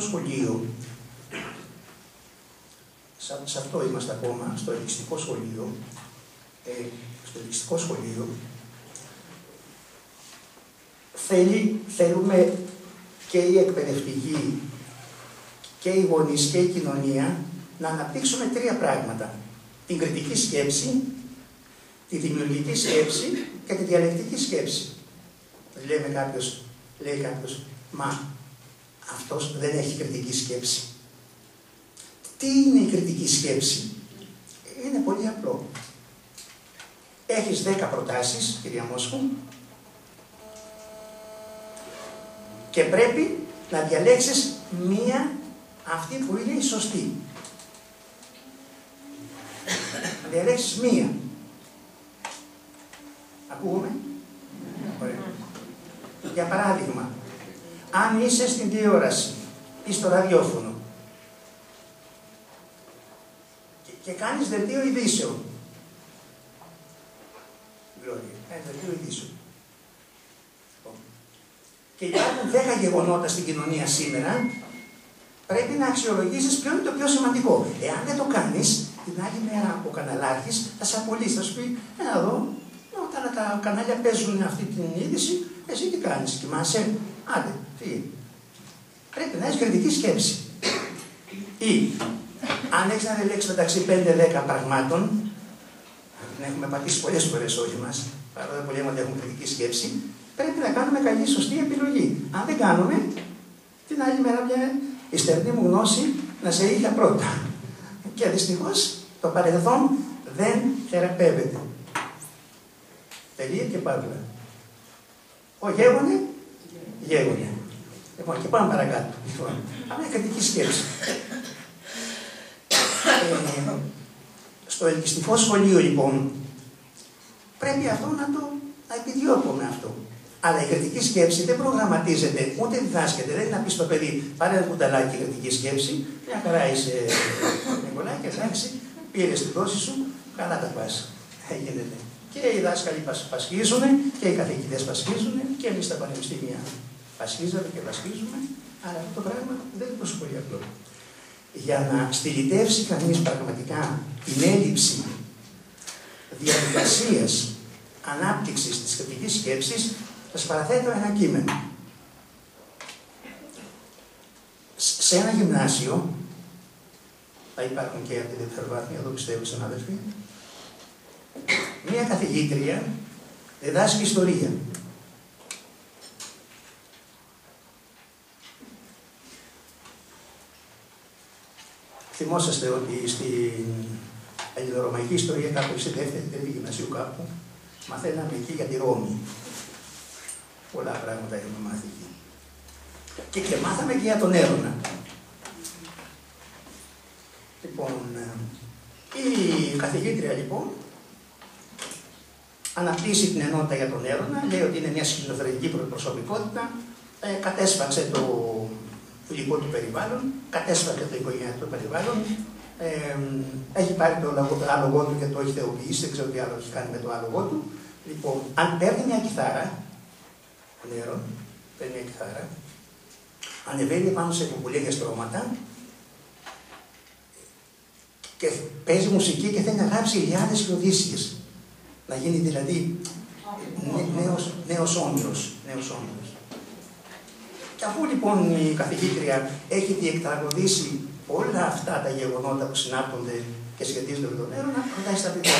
Speaker 3: Σχολείο, σε αυτό είμαστε ακόμα, στο ελκυστικό σχολείο, ε, στο ελκυστικό σχολείο, θέλει, θέλουμε και η εκπαιδευτική και οι γονείς και η κοινωνία να αναπτύξουμε τρία πράγματα. Την κριτική σκέψη, τη δημιουργική σκέψη και τη διαλεκτική σκέψη. Λέμε κάποιος, λέει κάποιος, μα αυτός δεν έχει κριτική σκέψη. Τι είναι η κριτική σκέψη; Είναι πολύ απλό. Έχεις δέκα προτάσεις, κυρία Μόσχου, και πρέπει να διαλέξεις μία αυτή που είναι η σωστή. Να διαλέξεις μία. Ακούγουμε. Ωραία. Για παράδειγμα, αν είσαι στην τηλεόραση ή στο ραδιόφωνο και, και κάνεις δελτίο ειδήσεων, Γλώρια, ένα δελτίο ειδήσεων, λοιπόν, και υπάρχουν 10 γεγονότα στην κοινωνία σήμερα, πρέπει να αξιολογήσεις ποιο είναι το πιο σημαντικό. Εάν δεν το κάνεις, την άλλη μέρα ο καναλάρχης θα σε απολύσει, θα σου πει, ένα εδώ, όταν τα κανάλια παίζουν αυτή την είδηση, εσύ τι κάνεις, κοιμάσαι, άντε, τι. Πρέπει να έχεις κριτική σκέψη. Ή, αν έχεις να διαλέξεις μεταξύ 5-10 πραγμάτων, την έχουμε πατήσει πολλές φορές όλοι μας, παρόλο που λέμε ότι έχουμε κριτική σκέψη, πρέπει να κάνουμε καλή σωστή επιλογή. Αν δεν κάνουμε, την άλλη μέρα μια η στερνή μου γνώση να σε είχε πρώτα. Και δυστυχώς το παρελθόν δεν θεραπεύεται. Τελεία και παύλα. Ο γέγονε, γέγονε. Λοιπόν, και πάμε παρακάτω. Λοιπόν, μια κριτική σκέψη. Ε, στο ελκυστικό σχολείο, λοιπόν, πρέπει αυτό να το να επιδιώκουμε αυτό. Αλλά η κριτική σκέψη δεν προγραμματίζεται, ούτε διδάσκεται. Δεν είναι να πεις στο παιδί, πάρε ένα κουταλάκι κριτική σκέψη, μια χαρά είσαι Νικολάκη, εντάξει, πήρες τη δόση σου, καλά τα πας. Έγινε. Και οι δάσκαλοι πασχίζουν και οι καθηγητές πασχίζουν και εμείς στα πανεπιστήμια πασχίζαμε και πασχίζουμε, αλλά αυτό το πράγμα δεν είναι τόσο πολύ απλό. Για να στυλιτεύσει κανείς πραγματικά την έλλειψη διαδικασίας ανάπτυξης της κριτική σκέψης, θα σας παραθέτω ένα κείμενο. Σε ένα γυμνάσιο θα υπάρχουν και από τη δευτεροβάθμια, εδώ πιστεύω συνάδελφοι. Μία καθηγήτρια διδάσκει ιστορία. Θυμόσαστε ότι στην ελληνορωμαϊκή ιστορία κάπου στη δεύτερη τρίτη γυμνασίου κάπου μαθαίναμε εκεί για τη Ρώμη. Πολλά πράγματα έχουμε μάθει εκεί. Και, και μάθαμε και για τον Έρωνα. Λοιπόν, ε, η καθηγήτρια λοιπόν αναπτύσσει την ενότητα για τον Έρωνα, λέει ότι είναι μια σχιζοφρενική προσωπικότητα, ε, κατέσπαξε το υλικό του περιβάλλον, κατέσπαξε το οικογενειακό περιβάλλον, ε, έχει πάρει το άλογο του και το έχει θεοποιήσει, δεν ξέρω τι άλλο έχει κάνει με το άλογο του. Λοιπόν, αν παίρνει μια κιθάρα, νερό, παίρνει μια κιθάρα, ανεβαίνει πάνω σε κουμπουλία στρώματα και παίζει μουσική και θέλει να γράψει Ιλιάδες και Οδύσσιες. Να γίνει δηλαδή νέος, νέος όνειρος, νέος όνειρος. Και αφού λοιπόν η καθηγήτρια έχει διεκτραγωδήσει όλα αυτά τα γεγονότα που συνάπτονται και σχετίζονται με τον Έρωνα, ρωτάει στα παιδιά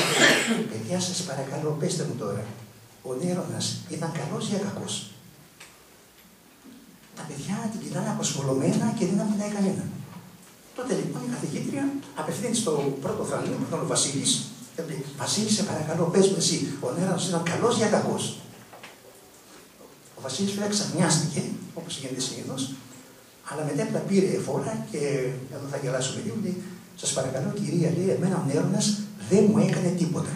Speaker 3: Παιδιά, σας παρακαλώ, πέστε μου τώρα, ο Έρωνα ήταν καλός ή κακός; Τα παιδιά την κοιτάνε αποσχολωμένα και δεν απαντάει κανένα. Τότε λοιπόν η καθηγήτρια απευθύνει στο πρώτο θρανίο που ήταν ο Βασίλης και λέει: Βασίλη, σε παρακαλώ, πες μου εσύ, ο Έρωνα ήταν καλός ή κακός; Ο Βασίλης βέβαια ξαφνιάστηκε, όπως γίνεται συνήθως, αλλά μετά πήρε φόρα και εδώ θα γελάσουμε λίγο, λέει, σας παρακαλώ κυρία, λέει, εμένα ο Νέρονας δεν μου έκανε τίποτα.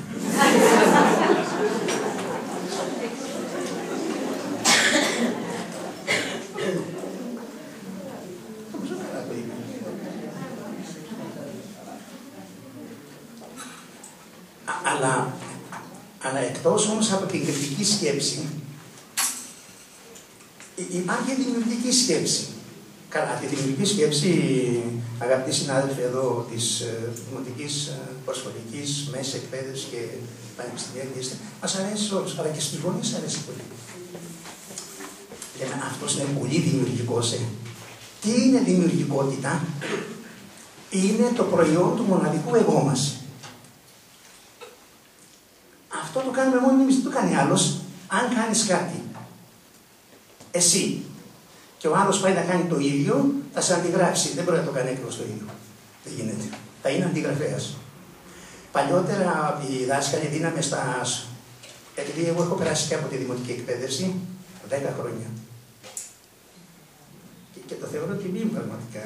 Speaker 3: αλλά, αλλά εκτός όμως από την κριτική σκέψη, υπάρχει δημιουργική σκέψη. Καλά, τη δημιουργική σκέψη, αγαπητοί συνάδελφοι εδώ της ε, Δημοτικής ε, Προσχολική Μέσης Εκπαίδευσης και Πανεπιστημιακής, μας αρέσει όλους, αλλά και στους γονείς αρέσει πολύ. Λέμε αυτός είναι πολύ δημιουργικός. Ε. Τι είναι δημιουργικότητα, είναι το προϊόν του μοναδικού εγώ μας. Αυτό το κάνουμε μόνοι εμείς, δεν το κάνει άλλος. Αν κάνεις κάτι, εσύ και ο άλλος πάει να κάνει το ίδιο, θα σε αντιγράψει. Δεν μπορεί να το κάνει ακριβώς το ίδιο. Δεν γίνεται. Θα είναι αντιγραφέας. Παλιότερα οι δάσκαλοι δίναμε στα. Επειδή εγώ έχω περάσει και από τη δημοτική εκπαίδευση 10 χρόνια. Και, το θεωρώ τιμή μου πραγματικά.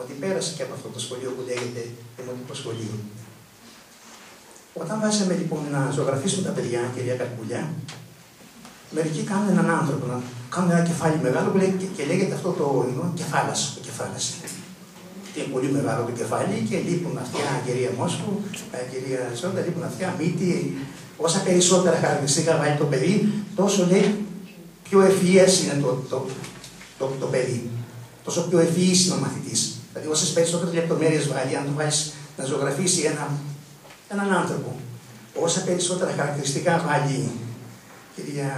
Speaker 3: Ότι πέρασε και από αυτό το σχολείο που λέγεται Δημοτικό Σχολείο. Όταν βάσαμε λοιπόν να ζωγραφίσουμε τα παιδιά, κυρία Καρπουλιά, μερικοί κάνουν έναν άνθρωπο, να κάνουν ένα κεφάλι μεγάλο που λέει, και, λέγεται αυτό το όριο κεφάλα. Το κεφάλας. Και είναι πολύ μεγάλο το κεφάλι και λείπουν αυτιά, κυρία Μόσκου, ε, κυρία Ζώντα, λείπουν αυτιά, μύτη. Όσα περισσότερα χαρακτηριστικά βάλει το παιδί, τόσο λέει πιο ευφυές είναι το, το, το, το, παιδί. Τόσο πιο ευφυής είναι ο μαθητής. Δηλαδή, όσες περισσότερες λεπτομέρειες βάλει, αν του βάλεις να ζωγραφίσει ένα, έναν άνθρωπο, όσα περισσότερα χαρακτηριστικά βάλει κυρία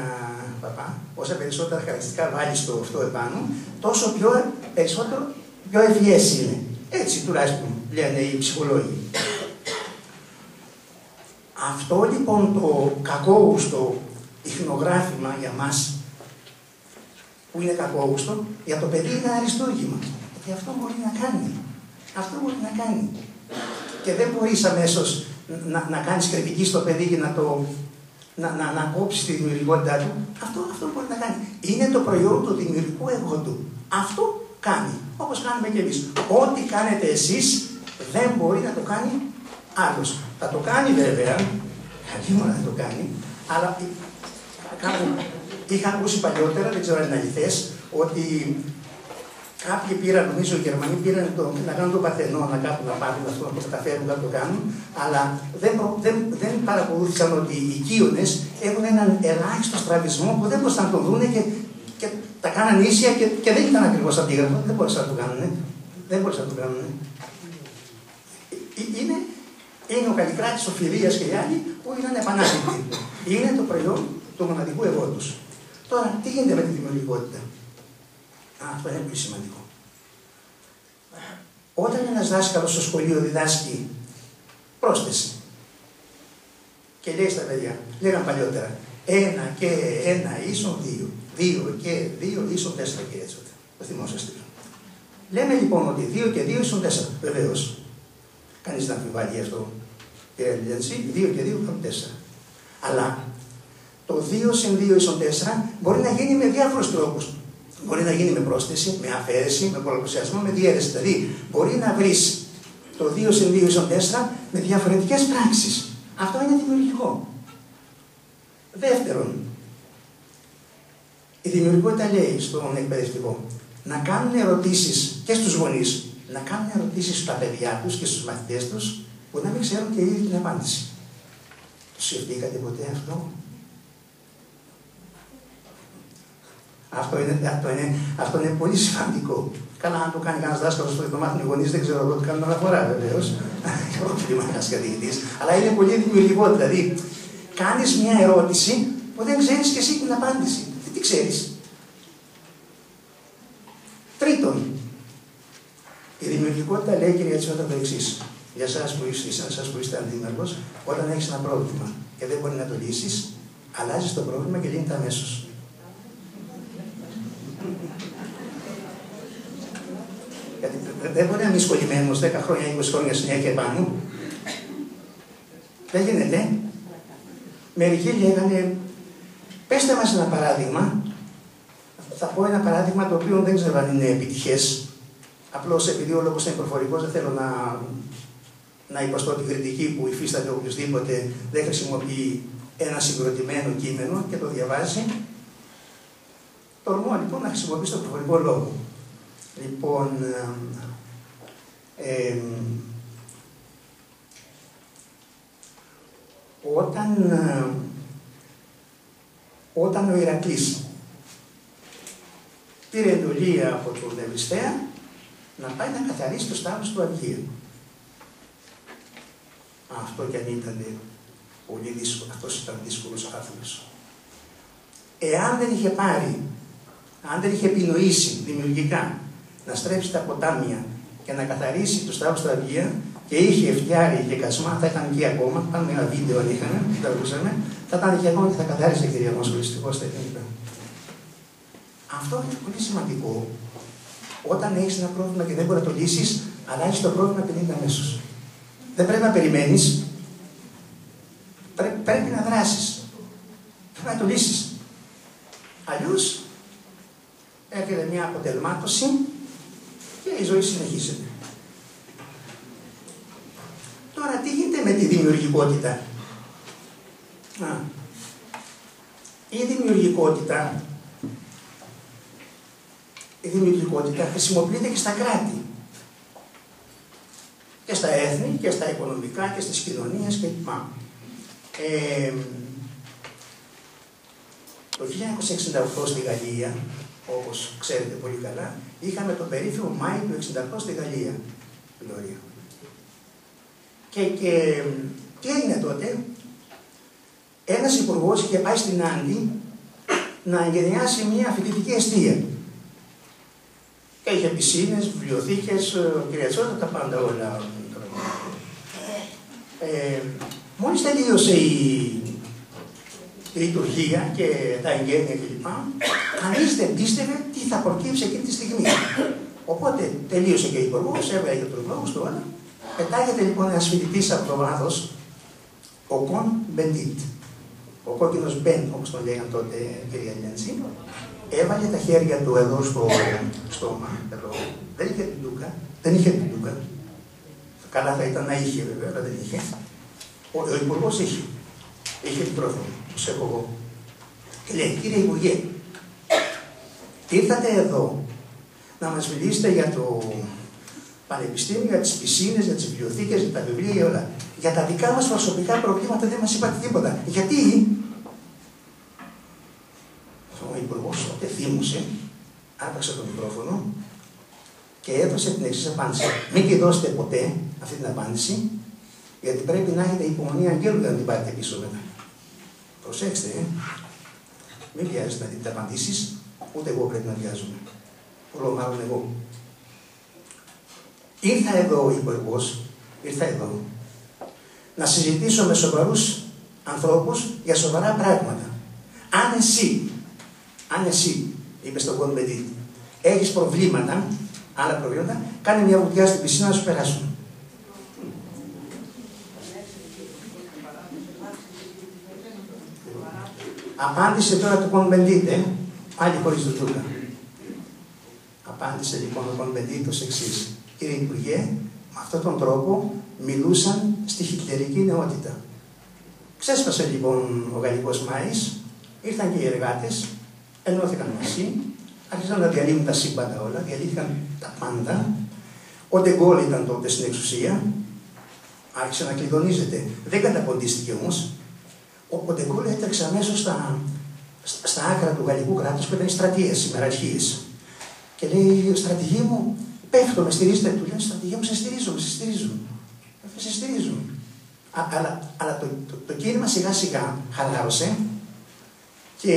Speaker 3: Παπά, όσα περισσότερα χαρακτηριστικά βάλει στο αυτό επάνω, τόσο πιο περισσότερο πιο ευφυές είναι. Έτσι τουλάχιστον λένε οι ψυχολόγοι. Αυτό λοιπόν το κακόγουστο ιχνογράφημα για μας, που είναι κακόγουστο, για το παιδί είναι αριστούργημα. Γιατί αυτό μπορεί να κάνει. Αυτό μπορεί να κάνει. Και δεν μπορείς αμέσως να, να κάνεις κριτική στο παιδί για να το να, να, να κόψει τη δημιουργικότητά του, αυτό, αυτό μπορεί να κάνει. Είναι το προϊόν του δημιουργικού εγώ του. Αυτό κάνει. Όπως κάνουμε και εμείς. Ό,τι κάνετε εσείς δεν μπορεί να το κάνει άλλος. Θα το κάνει βέβαια, μόνο να το κάνει, αλλά είχα ακούσει παλιότερα, δεν ξέρω αν είναι αληθές, ότι Κάποιοι πήραν, νομίζω οι Γερμανοί πήραν το, να κάνουν τον Παρθενό, να κάνουν να πάρουν αυτό, να το καταφέρουν, να το κάνουν, αλλά δεν, δεν, δεν παρακολούθησαν ότι οι Κίονε έχουν έναν ελάχιστο στραβισμό που δεν μπορούσαν να το δουν και, και τα κάναν ίσια και, και δεν ήταν ακριβώς αντίγραφο. Δεν μπορούσαν να το κάνουν. Δεν μπορούσαν να το κάνουν. Ε, είναι, είναι ο Καλλικράτης, ο Φιλία και οι άλλοι που είναι επανάληπτοι. Είναι το προϊόν του μοναδικού εγώ τους. Τώρα, τι γίνεται με τη δημιουργικότητα; Αυτό είναι πολύ σημαντικό. Όταν ένας δάσκαλος στο σχολείο διδάσκει πρόσθεση και λέει στα παιδιά, λέγαν παλιότερα, ένα και ένα ίσον δύο, δύο και δύο ίσον τέσσερα κύριε Τσότα. Το θυμόσαστε. Λέμε λοιπόν ότι δύο και δύο ίσον τέσσερα. Βεβαίως. Κανείς δεν αμφιβάλλει αυτό. Κύριε Λιαντσί, δύο και δύο έχουν τέσσερα. Αλλά το 2 συν 2 ίσον 4 μπορεί να γίνει με διάφορους τρόπους. Μπορεί να γίνει με πρόσθεση, με αφαίρεση, με πολλαπλασιασμό, με διαίρεση. Δηλαδή, μπορεί να βρεις το 2 συν 2 ίσον 4 με διαφορετικές πράξεις. Αυτό είναι δημιουργικό. Δεύτερον, η δημιουργικότητα λέει στον εκπαιδευτικό να κάνουν ερωτήσεις και στους γονείς, να κάνουν ερωτήσεις στα παιδιά τους και στους μαθητές τους που να μην ξέρουν και ήδη την απάντηση. Το σκεφτήκατε ποτέ αυτό; Αυτό είναι, αυτό, είναι, αυτό είναι πολύ σημαντικό. Καλά, αν το κάνει κανένας δάσκαλος στο μάθουν οι γονείς, δεν ξέρω εγώ τι κάνουν αναφορά βεβαίως. Εγώ είμαι ένας καθηγητής. Αλλά είναι πολύ δημιουργικό. Δηλαδή, κάνεις μια ερώτηση που δεν ξέρεις και εσύ την απάντηση. Δεν τη ξέρεις; Τρίτον, η δημιουργικότητα λέει κυρία Τσιώτα το εξής. Για εσά που είστε, εσάς που είστε αντίμερκο, όταν έχεις ένα πρόβλημα και δεν μπορεί να το λύσεις, αλλάζεις το πρόβλημα και λύνεται αμέσως. Γιατί δεν μπορεί να είμαι σχολημένο 10 χρόνια, 20 χρόνια συνέχεια επάνω. Δεν γίνεται. Μερικοί λέγανε, πέστε μας ένα παράδειγμα. Θα πω ένα παράδειγμα το οποίο δεν ξέρω αν είναι επιτυχές. Απλώς επειδή ο λόγος είναι προφορικός δεν θέλω να, να υποστώ την κριτική που υφίσταται οποιοδήποτε δεν χρησιμοποιεί ένα συγκροτημένο κείμενο και το διαβάζει. Τολμώ λοιπόν να χρησιμοποιήσω το προφορικό λόγο. Λοιπόν, ε, όταν, όταν ο Ηρακλής πήρε εντολή από τον Ευριστέα να πάει να καθαρίσει το στάδιο του Αργίου. Αυτό κι αν ήταν πολύ δύσκολο, αυτός ήταν δύσκολος άνθρωπος. Εάν δεν είχε πάρει, αν δεν είχε επινοήσει δημιουργικά να στρέψει τα ποτάμια και να καθαρίσει τους τάφου στα αυγεία και είχε φτιάρι και κασμά, θα ήταν εκεί ακόμα. Πάμε ένα βίντεο αν είχαμε, τα ακούσαμε, θα ήταν εκεί ακόμα και θα καθάρισε η κυρία Μόσχο, δυστυχώ τα Αυτό είναι πολύ σημαντικό. Όταν έχεις ένα πρόβλημα και δεν μπορεί να το λύσεις, αλλάζει το πρόβλημα και λύνεται αμέσως. Δεν πρέπει να περιμένεις. πρέπει να δράσεις. Πρέπει να το λύσεις. Αλλιώς έρχεται μια αποτελμάτωση και η ζωή συνεχίζεται. Τώρα τι γίνεται με τη δημιουργικότητα; Α, η δημιουργικότητα η δημιουργικότητα χρησιμοποιείται και στα κράτη. Και στα έθνη και στα οικονομικά και στις κοινωνίες και Ε, το 1968 στη Γαλλία όπως ξέρετε πολύ καλά, είχαμε τον περίφημο Μάη του 68 στη Γαλλία, Λωρία. Και, και τι έγινε τότε, ένας υπουργός είχε πάει στην Άντι να εγκαινιάσει μια φοιτητική αιστεία. Και είχε πισίνες, βιβλιοθήκες, κυριατσότητα, τα πάντα όλα. Ε, μόλις τελείωσε η η λειτουργία και τα εγγένεια κλπ. Κανεί δεν πίστευε τι θα προκύψει εκείνη τη στιγμή. Οπότε τελείωσε και ο υπουργός, έβγαλε και τους λόγους του όλα. Πετάγεται λοιπόν ένας φοιτητής από το βάθο, ο Κον Μπεντίτ. Ο κόκκινος Μπεν, όπως τον λέγανε τότε κυρία Λιάντσι, έβαλε τα χέρια του εδώ στο στόμα. Εδώ. Δεν είχε την ντούκα. Δεν είχε την ντούκα. Καλά θα ήταν να είχε βέβαια, αλλά δεν είχε. Ο, ο υπουργός είχε. Είχε την πρόθυμη σε έχω εγώ. Και λέει, κύριε Υπουργέ, ήρθατε εδώ να μας μιλήσετε για το πανεπιστήμιο, για τις πισίνες, για τις βιβλιοθήκες, για τα βιβλία, για όλα. Για τα δικά μας προσωπικά προβλήματα δεν μας είπατε τίποτα. Γιατί; Ο υπουργός τότε θύμωσε, άπαξε το μικρόφωνο και έδωσε την εξής απάντηση. Μην τη δώσετε ποτέ αυτή την απάντηση, γιατί πρέπει να έχετε υπομονή αγγέλου για να την πάρετε πίσω μετά. Προσέξτε, ε. μην βιάζετε να δείτε απαντήσεις, ούτε εγώ πρέπει να βιάζομαι. Όλο μάλλον εγώ. ήρθα εδώ ο υπουργός, ήρθα εδώ, να συζητήσω με σοβαρούς ανθρώπους για σοβαρά πράγματα. Αν εσύ, αν εσύ, είπε στον Κονμπεντή, έχεις προβλήματα, άλλα προβλήματα, κάνε μια βουτιά στην πισίνα να σου περάσουν. Απάντησε τώρα το Κονμπεντίτε, άλλη χωρίς το Τούκα. Απάντησε λοιπόν ο Κονμπεντίτε ως εξής. Κύριε Υπουργέ, με αυτόν τον τρόπο μιλούσαν στη χιτλερική νεότητα. Ξέσπασε λοιπόν ο Γαλλικός Μάης, ήρθαν και οι εργάτες, ενώθηκαν μαζί, άρχισαν να διαλύουν τα σύμπαντα όλα, διαλύθηκαν τα πάντα. Ο Ντεγκόλ ήταν τότε στην εξουσία, άρχισε να κλειδονίζεται. Δεν καταποντίστηκε όμως. Ο, ο Ντεγκόλ έτρεξε αμέσως στα, στα άκρα του γαλλικού κράτους που ήταν οι στρατείε, οι μεραρχίε. Και λέει: Στρατηγοί μου, πέφτω, με στηρίζετε. Του λένε: Στρατηγοί μου, σε στηρίζω, σε στηρίζουν. Σε στηρίζουν. Α, αλλά αλλά το, το, το κίνημα σιγά σιγά χαλάρωσε και,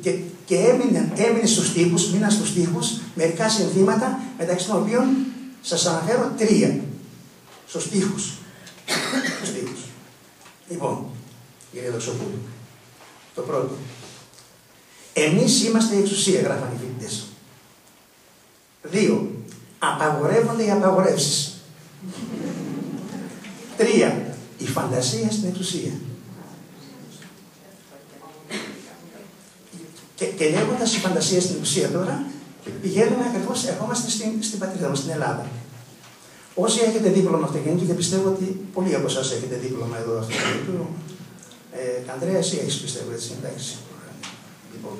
Speaker 3: και, και έμεινε, έμεινε στους τοίχους, μείναν στους τοίχους μερικά συνθήματα μεταξύ των οποίων σας αναφέρω τρία. Στους τοίχους. στους τοίχους. Λοιπόν, κύριε Δοξοπούλου, το πρώτο. Εμείς είμαστε η εξουσία, γράφαν οι φοιτητές. Δύο. Απαγορεύονται οι απαγορεύσεις. Τρία. Η φαντασία στην εξουσία. Και, και λέγοντας η φαντασία στην ουσία τώρα, πηγαίνουμε ακριβώς, ερχόμαστε στην, στην πατρίδα μας, στην Ελλάδα. Όσοι έχετε δίπλωμα αυτοκινήτου, και πιστεύω ότι πολλοί από εσάς έχετε δίπλωμα εδώ αυτοκινήτου. Ε, Ανδρέα, εσύ έχεις πιστεύω έτσι, εντάξει. Λοιπόν,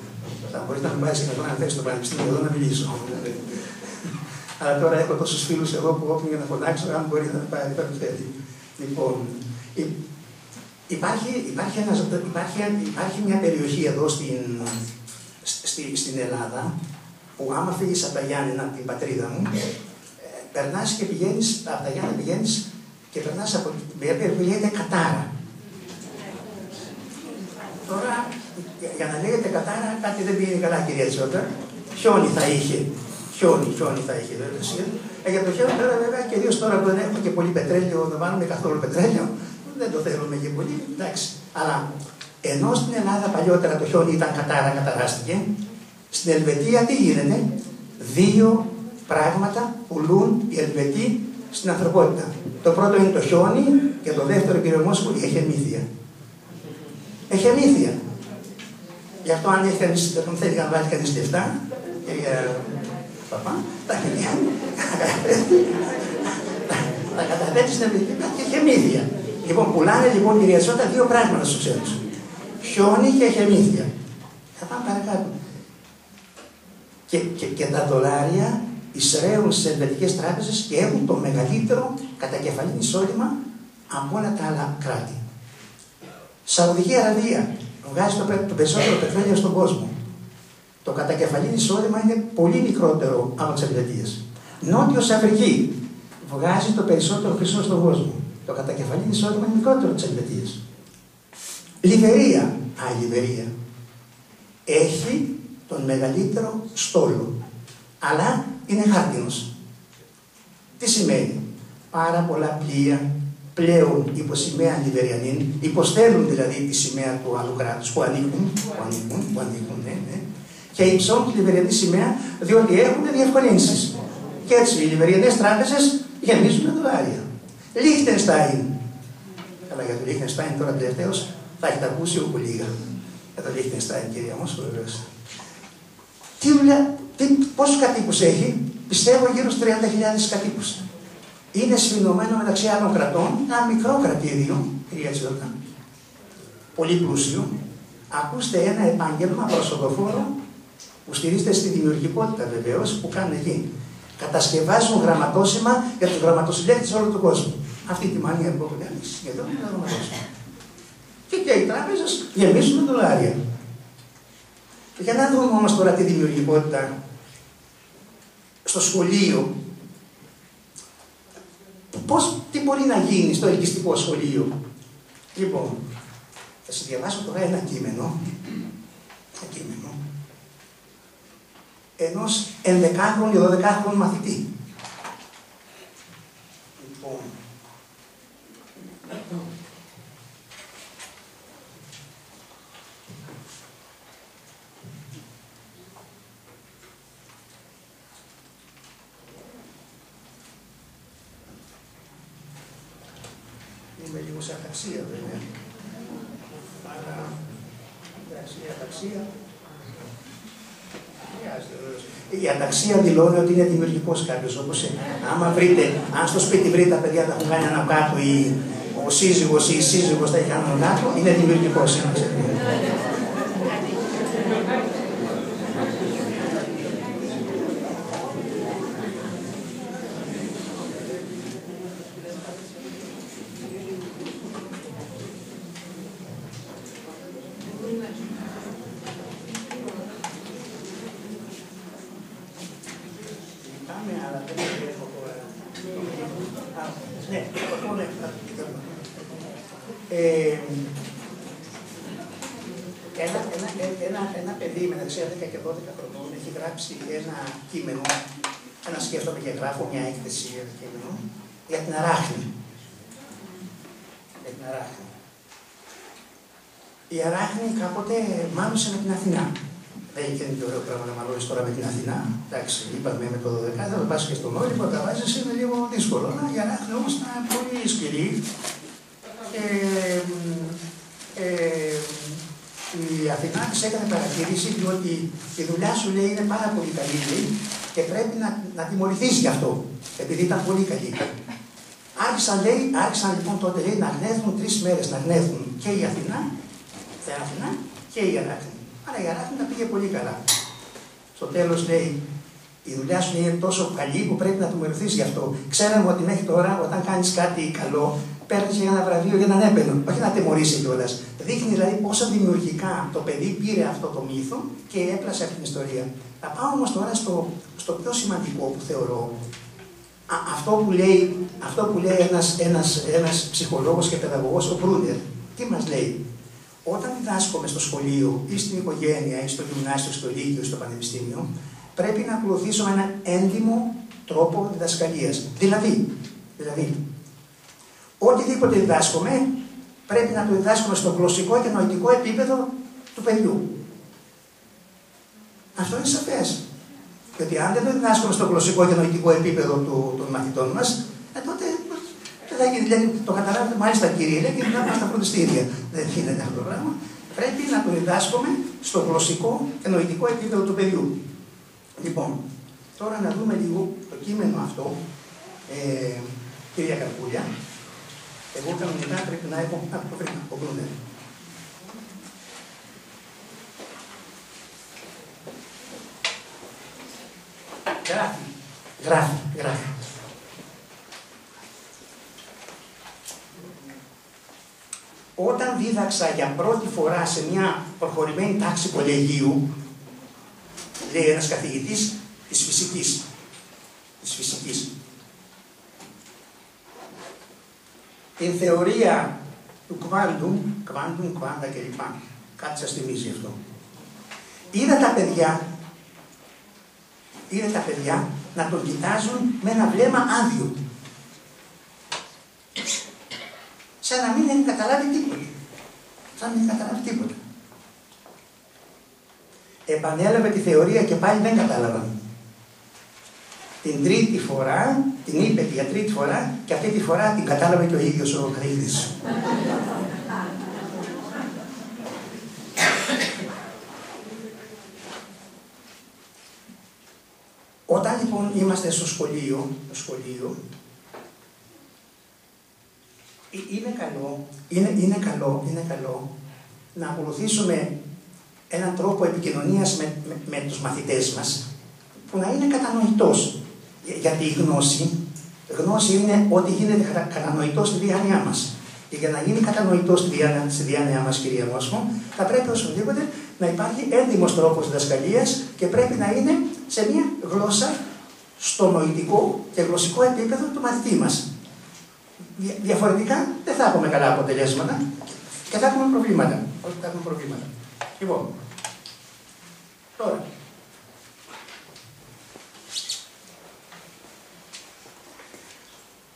Speaker 3: θα μπορείτε να μου πάρει και να θέση στο πανεπιστήμιο εδώ να μιλήσω. Αλλά τώρα έχω τόσους φίλους εδώ που όποιον για να φωνάξω, αν μπορεί να πάρει το θέλει. Λοιπόν, υπάρχει, υπάρχει, ένας, υπάρχει, υπάρχει μια περιοχή εδώ στην, στη, στην Ελλάδα που άμα φύγεις από τα Γιάννενα, την πατρίδα μου, ε, περνάς και πηγαίνεις, από τα Γιάννενα πηγαίνεις και περνάς από μια περιοχή που λέγεται Κατάρα. Τώρα, για να λέγεται Κατάρα, κάτι δεν πήγαινε καλά, κυρία Τσότα. Χιόνι θα είχε. Χιόνι, χιόνι θα είχε, βέβαια. Ε, για το χιόνι τώρα, βέβαια, και ιδίως τώρα που δεν έχουμε και πολύ πετρέλαιο, δεν βάλουμε καθόλου πετρέλαιο, δεν το θέλουμε και πολύ, εντάξει. Αλλά ενώ στην Ελλάδα παλιότερα το χιόνι ήταν κατάρα, καταράστηκε, στην Ελβετία τι γίνεται; Δύο πράγματα πουλούν οι Ελβετοί στην ανθρωπότητα. Το πρώτο είναι το χιόνι και το δεύτερο, κύριε Μόσχου, η εχεμήθεια. Εχεμήθεια. Γι' αυτό αν έχει κανείς, δεν θέλει να βάλει κανείς λεφτά, κύριε Παπά, τα χέρια, τα καταθέτει στην Ελβετία και εχεμήθεια. Λοιπόν, πουλάνε λοιπόν κυρία Σότα δύο πράγματα στου ξένου χιόνι και χεμήθεια. Θα πάμε παρακάτω. Και, και, και τα δολάρια εισραίουν στι ελβετικές τράπεζες και έχουν το μεγαλύτερο κατακεφαλήν εισόδημα από όλα τα άλλα κράτη. Σαουδική Αραβία βγάζει το, το περισσότερο πετρέλαιο στον κόσμο. Το κατακεφαλήν εισόδημα είναι πολύ μικρότερο από τις Ελβετίε. Νότιος Αφρική βγάζει το περισσότερο χρυσό στον κόσμο. Το κατακεφαλήν εισόδημα είναι μικρότερο από τις Ελβετίε. Λιβερία, α, Λιβερία, έχει τον μεγαλύτερο στόλο, αλλά είναι χάρτινος. Τι σημαίνει, πάρα πολλά πλοία πλέον υπό σημαία Λιβεριανή, υποστέλνουν δηλαδή τη σημαία του άλλου κράτους που ανήκουν, που ανήκουν, που ανήκουν, ναι, ναι, και υψώνουν τη Λιβεριανή σημαία διότι έχουν διευκολύνσεις. Και έτσι οι Λιβεριανές τράπεζες γεμίζουν με δολάρια. Λίχτενστάιν. Καλά, για το Λίχτενστάιν τώρα τελευταίος θα έχετε ακούσει όπου λίγα. Για το Λίχτενστάιν, κυρία μου, βεβαίως. Τι δουλειά, τι, πόσους κατοίκους έχει, πιστεύω γύρω στους 30.000 κατοίκους. Είναι σφινωμένο μεταξύ άλλων κρατών, ένα μικρό κρατήριο, κυρία Τσιώτα, πολύ πλούσιο. Ακούστε ένα επάγγελμα προσοδοφόρο που στηρίζεται στη δημιουργικότητα βεβαίως που κάνουν εκεί. Κατασκευάζουν γραμματόσημα για τους γραμματοσυλλέκτες όλου του κόσμου. Αυτή τη μανία που έχουν ανοίξει. Εδώ είναι ένα γραμματόσημα. Και, και οι τράπεζες γεμίζουν με δολάρια. Για να δούμε όμως τώρα τη δημιουργικότητα στο σχολείο πώς, τι μπορεί να γίνει στο ελκυστικό σχολείο; Λοιπόν, θα σας διαβάσω τώρα ένα κείμενο, ένα κείμενο, ενός 11χρονου ή 12χρονου μαθητή. Λοιπόν, αταξία βέβαια. Αλλά εντάξει, η αταξία. Η αταξία δηλώνει ότι είναι δημιουργικός κάποιος. Όπως άμα βρείτε, αν στο σπίτι βρείτε τα παιδιά τα έχουν κάνει ένα κάτω ή ο σύζυγος ή η σύζυγος τα έχει κάνει ένα κάτω, είναι δημιουργικός. ένα κείμενο, ένα σκέφτομαι και γράφω μια έκθεση για ένα κείμενο, για την αράχνη. Για την αράχνη. Η αράχνη κάποτε μάλωσε με την Αθηνά. Δεν είχε το ωραίο πράγμα να μαλώσει τώρα με την Αθηνά. Εντάξει, είπαμε με το 12, θα πας και στον Όλυμπο, τα βάζεις είναι λίγο δύσκολο. Η αράχνη όμως ήταν πολύ ισχυρή. Ε, ε, η Αθηνά της έκανε παρατήρηση διότι η δουλειά σου λέει είναι πάρα πολύ καλή λέει, και πρέπει να, να τιμωρηθείς γι' αυτό, επειδή ήταν πολύ καλή. Άρχισαν, λέει, άρχισαν λοιπόν τότε λέει, να γνέθουν τρεις μέρες να γνέθουν και η Αθηνά, η Αθηνά και η Αράχνη. Αλλά η Αράχνη τα πήγε πολύ καλά. Στο τέλος λέει, η δουλειά σου είναι τόσο καλή που πρέπει να τιμωρηθεί γι' αυτό. Ξέραμε ότι μέχρι τώρα, όταν κάνεις κάτι καλό, παίρνεις ένα βραβείο για έναν έπαινο, όχι να τιμωρήσει κιόλας. Δείχνει δηλαδή πόσο δημιουργικά το παιδί πήρε αυτό το μύθο και έπλασε από την ιστορία. Θα πάω όμως τώρα στο, στο πιο σημαντικό που θεωρώ. Α, αυτό που λέει, αυτό που λέει ένας, ένας, ένας ψυχολόγος και παιδαγωγός, ο Μπρούντερ, τι μας λέει; Όταν διδάσκουμε στο σχολείο ή στην οικογένεια ή στο γυμνάσιο, στο λύκειο, στο πανεπιστήμιο, πρέπει να ακολουθήσουμε έναν έντιμο τρόπο διδασκαλίας. Δηλαδή, δηλαδή οτιδήποτε διδάσκουμε πρέπει να το διδάσκουμε στο γλωσσικό και νοητικό επίπεδο του παιδιού. Αυτό είναι σαφές. Γιατί αν δεν το διδάσκουμε στο γλωσσικό και νοητικό επίπεδο του, των μαθητών μας, ε, τότε δεν θα γίνει. Δηλαδή, το καταλάβετε μάλιστα κύριε, λέει και μετά στα φροντιστήρια. Δεν γίνεται αυτό το πράγμα. Πρέπει να το διδάσκουμε στο γλωσσικό και νοητικό επίπεδο του παιδιού. Λοιπόν, τώρα να δούμε λίγο το κείμενο αυτό, ε, κυρία Καρπούλια. Εγώ κανονικά πρέπει να έχω το βρήκα, ο Μπρούνερ. Γράφει, γράφει, γράφει. Όταν δίδαξα για πρώτη φορά σε μια προχωρημένη τάξη κολεγίου, λέει ένας καθηγητής της φυσικής, της φυσικής, την θεωρία του quantum, quantum, quanta κλπ. Κάτι σας θυμίζει αυτό. Είδα τα παιδιά, είδα τα παιδιά να τον κοιτάζουν με ένα βλέμμα άδειο. Σαν να μην έχει καταλάβει τίποτα. Σαν να μην έχει καταλάβει τίποτα. Επανέλαβε τη θεωρία και πάλι δεν κατάλαβαν. Την τρίτη φορά, την είπε για τρίτη φορά και αυτή τη φορά την κατάλαβε και ο ίδιος ο Κρήτης. Όταν λοιπόν είμαστε στο σχολείο, στο σχολείο ε, είναι καλό, είναι, είναι καλό, είναι καλό να ακολουθήσουμε έναν τρόπο επικοινωνίας με, με, με τους μαθητές μας που να είναι κατανοητός. Γιατί η γνώση, γνώση είναι ό,τι γίνεται κατανοητό στη διάνοιά μας. Και για να γίνει κατανοητό στη διάνοια, στη διάνοια μας, κυρία Μόσχο, θα πρέπει οπωσδήποτε να υπάρχει έντιμος τρόπος διδασκαλίας και πρέπει να είναι σε μια γλώσσα στο νοητικό και γλωσσικό επίπεδο του μαθητή μας. Διαφορετικά δεν θα έχουμε καλά αποτελέσματα και θα έχουμε προβλήματα. Όχι, θα έχουμε προβλήματα. Λοιπόν, τώρα,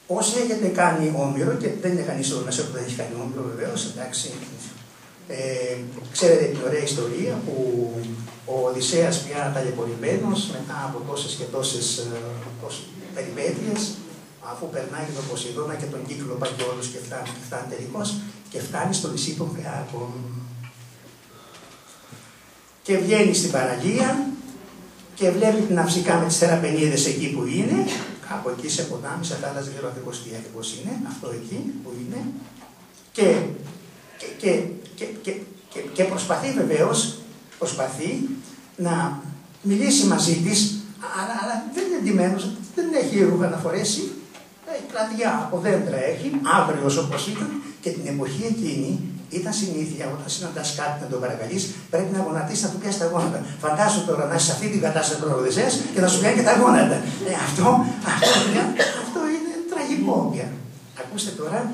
Speaker 3: Όσοι έχετε κάνει όμοιρο, και δεν είναι κανεί εδώ μέσα που δεν έχεις κάνει όμοιρο βεβαίως, εντάξει. Ε, ξέρετε την ωραία ιστορία που ο Οδυσσέας πια ταλαιπωρημένος μετά από τόσες και τόσες ε, περιπέτειες αφού περνάει τον Ποσειδώνα και τον κύκλο Παγιόλους και φτάνει, και φτάνει τελικώς και φτάνει στο νησί των Φεάκων. Και βγαίνει στην παραλία και βλέπει την Αυσικά με τις θεραπενίδες εκεί που είναι, κάπου εκεί σε ποτάμι, σε θάλασσα, δεν ξέρω ακριβώς τι ακριβώς είναι, αυτό εκεί που είναι, και, και, και, και, και, και προσπαθεί βεβαίως, προσπαθεί να μιλήσει μαζί της, αλλά, αλλά δεν είναι εντυμένος, δεν έχει ρούχα να φορέσει, έχει κλαδιά από δέντρα έχει, αύριο όπως ήταν, και την εποχή εκείνη ήταν συνήθεια όταν συναντάς κάτι να τον παρακαλείς, πρέπει να γονατίσει να του πιάσει τα γόνατα. Φαντάσου τώρα να είσαι σε αυτή την κατάσταση του Ροδεσέ και να σου πιάσει και τα γόνατα. Ε, αυτό, αυτό, αυτό είναι τραγικό πια. Ακούστε τώρα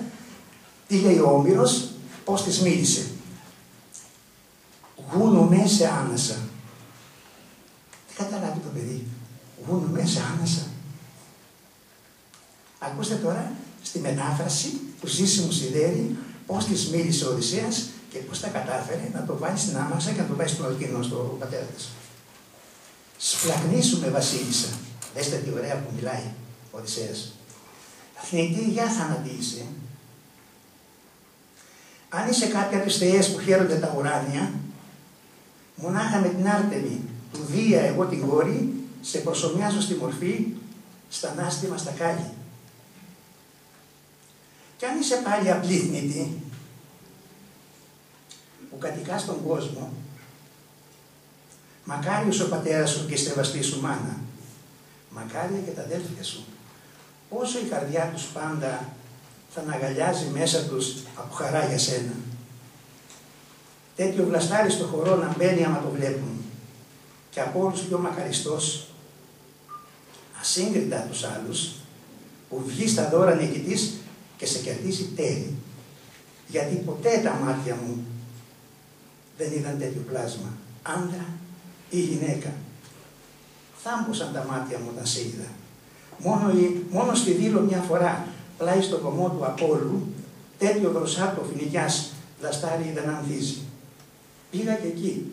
Speaker 3: τι λέει ο Όμηρος, πώς της μίλησε. Γούνο σε άνασα. Τι καταλάβει το παιδί; Γούνο σε άνασα. Ακούστε τώρα στη μετάφραση του Ζήσιμου Σιδέρη πώς της μίλησε ο Οδυσσέας και πώς τα κατάφερε να το βάλει στην άμαξα και να το πάει στον Αλκίνο, στον πατέρα της. Σπλαγνίσουμε βασίλισσα. Δέστε τι ωραία που μιλάει ο Οδυσσέας. Θνητή, για θανατήσε. Αν είσαι κάποια από τις θεές που χαίρονται τα ουράνια, μονάχα με την άρτεμη του Δία εγώ την κόρη, σε προσωμιάζω στη μορφή, στα νάστιμα στα κάλλη. Και αν είσαι πάλι απλήθνητη, που κατοικάς στον κόσμο, μακάριος ο πατέρας σου και στεβαστή σου μάνα, μακάρια και τα αδέλφια σου, όσο η καρδιά τους πάντα θα αναγκαλιάζει μέσα τους από χαρά για σένα. Τέτοιο βλαστάρι στο χορό να μπαίνει άμα το βλέπουν και από όλους πιο μακαριστός, ασύγκριτα τους άλλους, που βγεις στα δώρα νικητής και σε κερδίζει τέλει. Γιατί ποτέ τα μάτια μου δεν είδαν τέτοιο πλάσμα. Άντρα ή γυναίκα. Θάμπουσαν τα μάτια μου όταν σε είδα. Μόνο, μόνο στη δήλω μια φορά, πλάι στο κομμό του Απόλλου, τέτοιο δροσάτο φοινικιάς δαστάρι δεν ανθίζει. Πήγα και εκεί.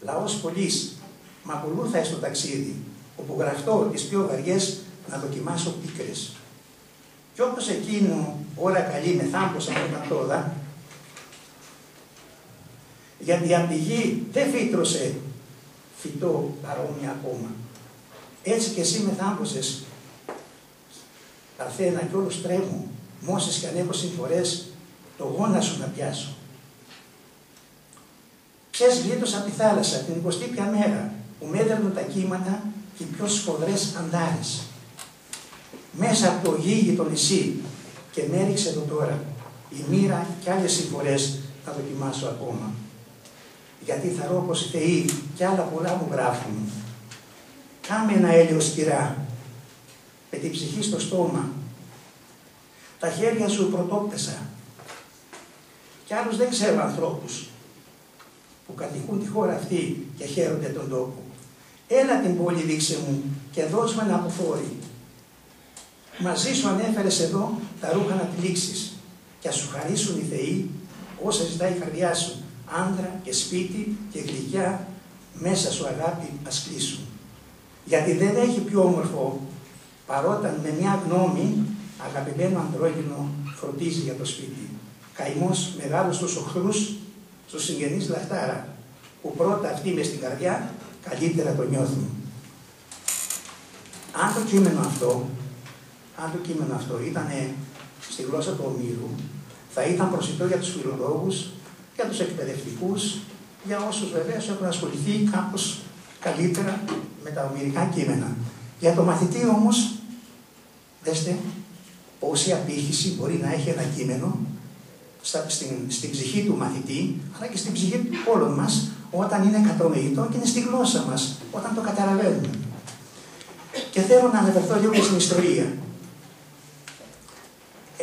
Speaker 3: Λαός πολλής, μ' ακολούθαει στο ταξίδι, όπου γραφτώ τις πιο βαριές να δοκιμάσω πίκρες. Κι όπως εκείνο ώρα καλή με θάμπωσα με τα γιατί από τη γη δεν φύτρωσε φυτό παρόμοια ακόμα. Έτσι και εσύ με θάμπωσες, Παρθένα κι όλους τρέμω, μόσες και ανέβω φορές, το γόνα σου να πιάσω. Ξέρεις γλίτωσα από τη θάλασσα την 25 μέρα που με τα κύματα και οι πιο σφοδρές αντάρες μέσα από το γίγη το νησί και με έριξε εδώ τώρα η μοίρα και άλλες συμφορές θα δοκιμάσω ακόμα. Γιατί θα ρω πως οι θεοί και άλλα πολλά μου γράφουν. Κάμε ένα έλαιο σκυρά, με την ψυχή στο στόμα. Τα χέρια σου πρωτόπτεσα. Κι άλλους δεν ξέρω ανθρώπους που κατοικούν τη χώρα αυτή και χαίρονται τον τόπο. Έλα την πόλη δείξε μου και δώσ' με ένα αποφόρι Μαζί σου ανέφερες εδώ τα ρούχα να τυλίξεις και ας σου χαρίσουν οι Θεοί όσα ζητάει η καρδιά σου, άντρα και σπίτι και γλυκιά μέσα σου αγάπη ας κλείσουν. Γιατί δεν έχει πιο όμορφο παρόταν με μια γνώμη αγαπημένο αντρόγινο φροντίζει για το σπίτι. Καημός μεγάλος στους οχθρούς, στους συγγενείς λαχτάρα, που πρώτα αυτοί μες στην καρδιά καλύτερα το νιώθουν. Αν το κείμενο αυτό αν το κείμενο αυτό ήταν στη γλώσσα του ομήρου, θα ήταν προσιτό για τους φιλολόγους, για τους εκπαιδευτικούς, για όσους βεβαίως έχουν ασχοληθεί κάπως καλύτερα με τα ομυρικά κείμενα. Για το μαθητή όμως, δέστε, πόση απήχηση μπορεί να έχει ένα κείμενο στα, στην, στην ψυχή του μαθητή, αλλά και στην ψυχή όλων μας, όταν είναι κατανοητό και είναι στη γλώσσα μας, όταν το καταλαβαίνουμε. Και θέλω να αναφερθώ λίγο στην ιστορία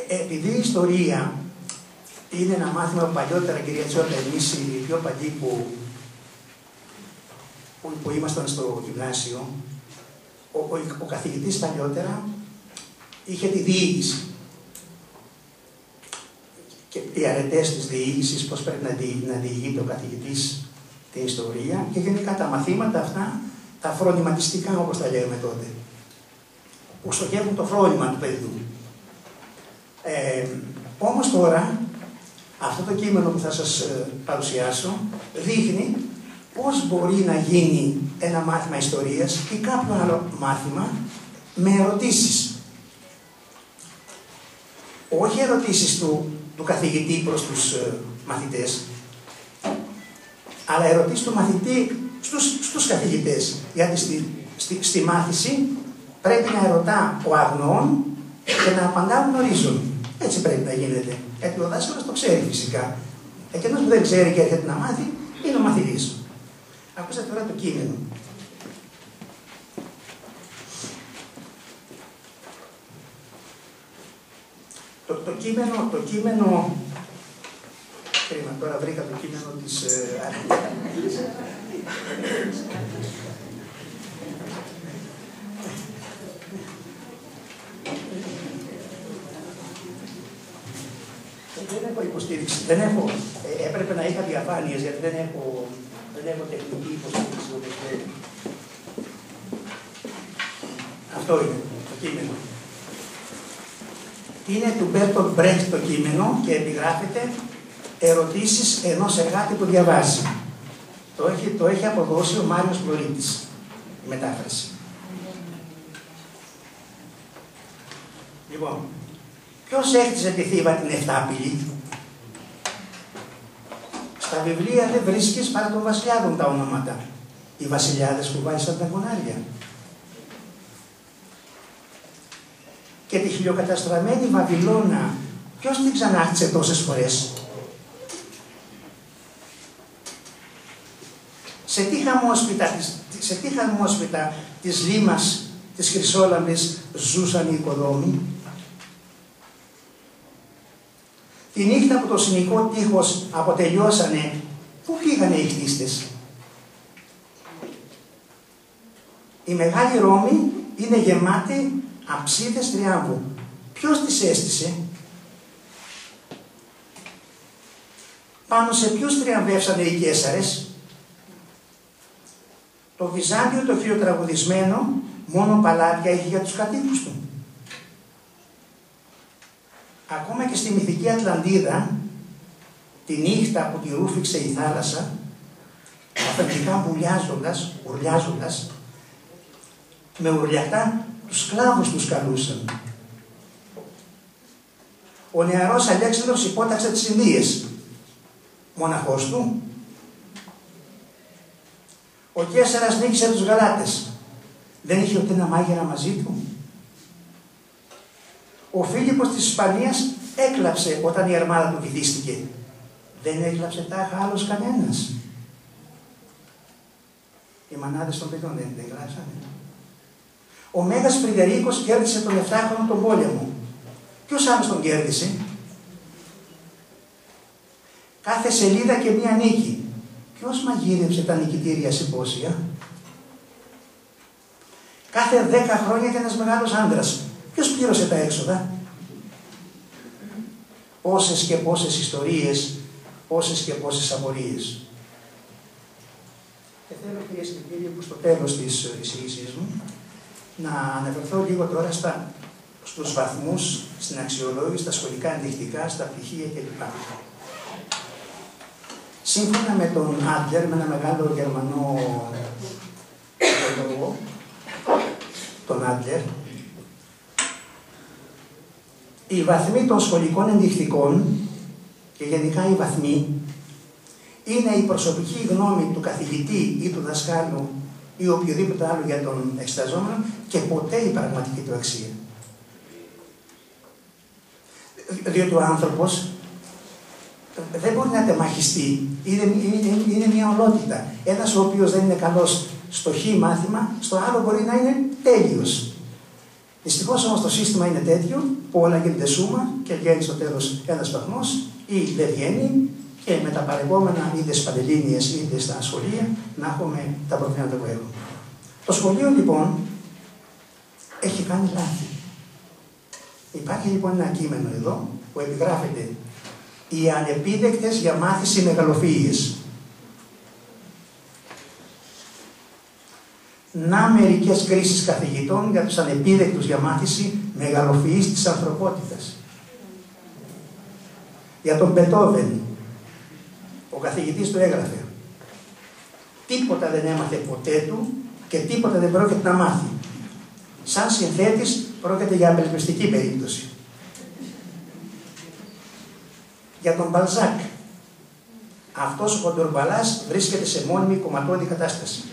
Speaker 3: επειδή η ιστορία είναι ένα μάθημα που παλιότερα, κυρία Τσότα, εμείς οι πιο παλιοί που, που, που ήμασταν στο γυμνάσιο, ο, ο, ο καθηγητής παλιότερα είχε τη διοίκηση και οι αρετές της διοίκησης, πώς πρέπει να, δι, να διηγείται ο καθηγητής την ιστορία και γενικά τα μαθήματα αυτά, τα φρονηματιστικά όπως τα λέγαμε τότε. που στοχεύουν το φρόνημα του παιδιού. Ε, όμως τώρα, αυτό το κείμενο που θα σας ε, παρουσιάσω δείχνει πώς μπορεί να γίνει ένα μάθημα ιστορίας ή κάποιο άλλο μάθημα με ερωτήσεις. Όχι ερωτήσεις του, του καθηγητή προς τους ε, μαθητές, αλλά ερωτήσεις του μαθητή στους, στους καθηγητές. Γιατί στη, στη, στη μάθηση πρέπει να ερωτά ο αγνών και να απαντά γνωρίζουν. Έτσι πρέπει να γίνεται. Γιατί ο δάσκαλος το ξέρει φυσικά. Εκείνος που δεν ξέρει και έρχεται να μάθει είναι ο μαθητής. Ακούσατε τώρα το κείμενο. Το, το κείμενο, το κείμενο, κρίμα, τώρα βρήκα το κείμενο της ε, δεν έχω υποστήριξη. Δεν έχω, ε, έπρεπε να είχα διαφάνειες γιατί δεν έχω δεν έχω τεχνική υποστήριξη ούτε Αυτό είναι το κείμενο. Είναι του Μπέρτον Μπρέχτ το κείμενο και επιγράφεται ερωτήσεις ενός εργάτη που διαβάζει. Το έχει, το έχει αποδώσει ο Μάριος Πλωρίτης, η μετάφραση. Λοιπόν, ποιος έκτιζε τη θύβα την Εφτάπηλη, στα βιβλία δεν βρίσκεις παρά των βασιλιάδων τα ονόματα. Οι βασιλιάδες που βάζεις τα γονάρια. Και τη χιλιοκαταστραμμένη Βαβυλώνα, ποιος την ξανάχτισε τόσες φορές; Σε τι χαμόσπιτα, σε τι χαμόσπιτα της λίμας της Χρυσόλαμπης ζούσαν οι οικοδόμοι; Τη νύχτα που το συνοικό τείχος αποτελειώσανε, πού πήγανε οι χτίστες; Η Μεγάλη Ρώμη είναι γεμάτη αψίδες τριάμβου. Ποιος τις έστησε; Πάνω σε ποιους τριαμβεύσανε οι Κέσαρες; Το Βυζάντιο το χειροτραγουδισμένο μόνο παλάτια είχε για τους κατοίκους του. Ακόμα και στη μυθική Ατλαντίδα, τη νύχτα που τη ρούφηξε η θάλασσα, αφεντικά βουλιάζοντας, ουρλιάζοντας, με ουρλιαχτά τους σκλάβους τους καλούσαν. Ο νεαρός Αλέξανδρος υπόταξε τις Ινδίες. Μοναχός του. Ο Κέσσαρας νίκησε τους Γαλάτες. Δεν είχε ούτε ένα μάγειρα μαζί του. Ο Φίλιππος της Ισπανίας έκλαψε όταν η αρμάδα του βυθίστηκε. Δεν έκλαψε τάχα άλλος κανένας. Οι μανάδες των παιδιών δεν, δεν κλάψανε. Ο Μέγας Φρυδερίκος κέρδισε τον 7χρονο τον πόλεμο. Ποιος άλλος τον κέρδισε; Κάθε σελίδα και μία νίκη. Ποιος μαγείρεψε τα νικητήρια συμπόσια. Κάθε δέκα χρόνια ήταν ένας μεγάλος άντρας. Ποιος πλήρωσε τα έξοδα; Πόσες και πόσες ιστορίες, πόσες και πόσες απορίες. Και θέλω κυρίες και κύριοι που στο τέλος της εισηγήσής μου να αναφερθώ λίγο τώρα στα, στους βαθμούς, στην αξιολόγηση, στα σχολικά ενδεικτικά, στα πτυχία κλπ. Σύμφωνα με τον Άντλερ, με ένα μεγάλο γερμανό λόγο, τον Άντλερ, οι βαθμοί των σχολικών ενδεικτικών και γενικά οι βαθμοί είναι η προσωπική γνώμη του καθηγητή ή του δασκάλου ή οποιοδήποτε άλλο για τον εξεταζόμενο και ποτέ η πραγματική του αξία. Διότι ο άνθρωπος δεν μπορεί να τεμαχιστεί. Είναι, είναι, είναι μια ολότητα. Ένας ο οποίος δεν είναι καλός στο χ μάθημα, στο άλλο μπορεί να είναι τέλειος. Δυστυχώς όμως το σύστημα είναι τέτοιο που όλα γίνεται σούμα και βγαίνει στο τέλος ένας βαθμός ή δεν βγαίνει και με τα παρεπόμενα είτε στις πανελλήνιε είτε στα σχολεία να έχουμε τα προβλήματα που έχουμε. Το σχολείο λοιπόν έχει κάνει λάθη. Υπάρχει λοιπόν ένα κείμενο εδώ που επιγράφεται οι ανεπίδεκτες για μάθηση μεγαλοφύγης. Να μερικές κρίσεις καθηγητών για τους ανεπίδεκτους για μάθηση μεγαλοφυής της ανθρωπότητας. Για τον Μπετόβεν, ο καθηγητής του έγραφε τίποτα δεν έμαθε ποτέ του και τίποτα δεν πρόκειται να μάθει. Σαν συνθέτης πρόκειται για απελπιστική περίπτωση. Για τον Μπαλζάκ, αυτός ο κοντορμπαλάς βρίσκεται σε μόνιμη κομματώδη κατάσταση.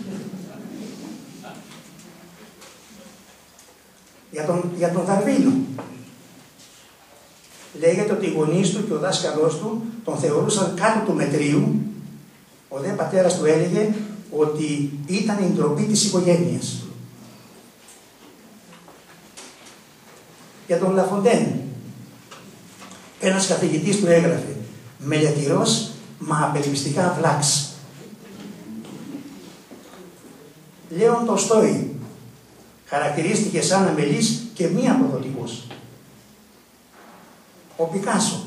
Speaker 3: Για τον, για τον Δαρβίνο. Λέγεται ότι οι γονείς του και ο δάσκαλός του τον θεωρούσαν κάτω του μετρίου. Ο δε πατέρας του έλεγε ότι ήταν η ντροπή της οικογένειας. Για τον Λαφοντέν, ένας καθηγητής του έγραφε «Μελετηρός, μα απελπιστικά βλάξ». Λέων Τοστόη χαρακτηρίστηκε σαν αμελής και μη αποδοτικός. Ο Πικάσο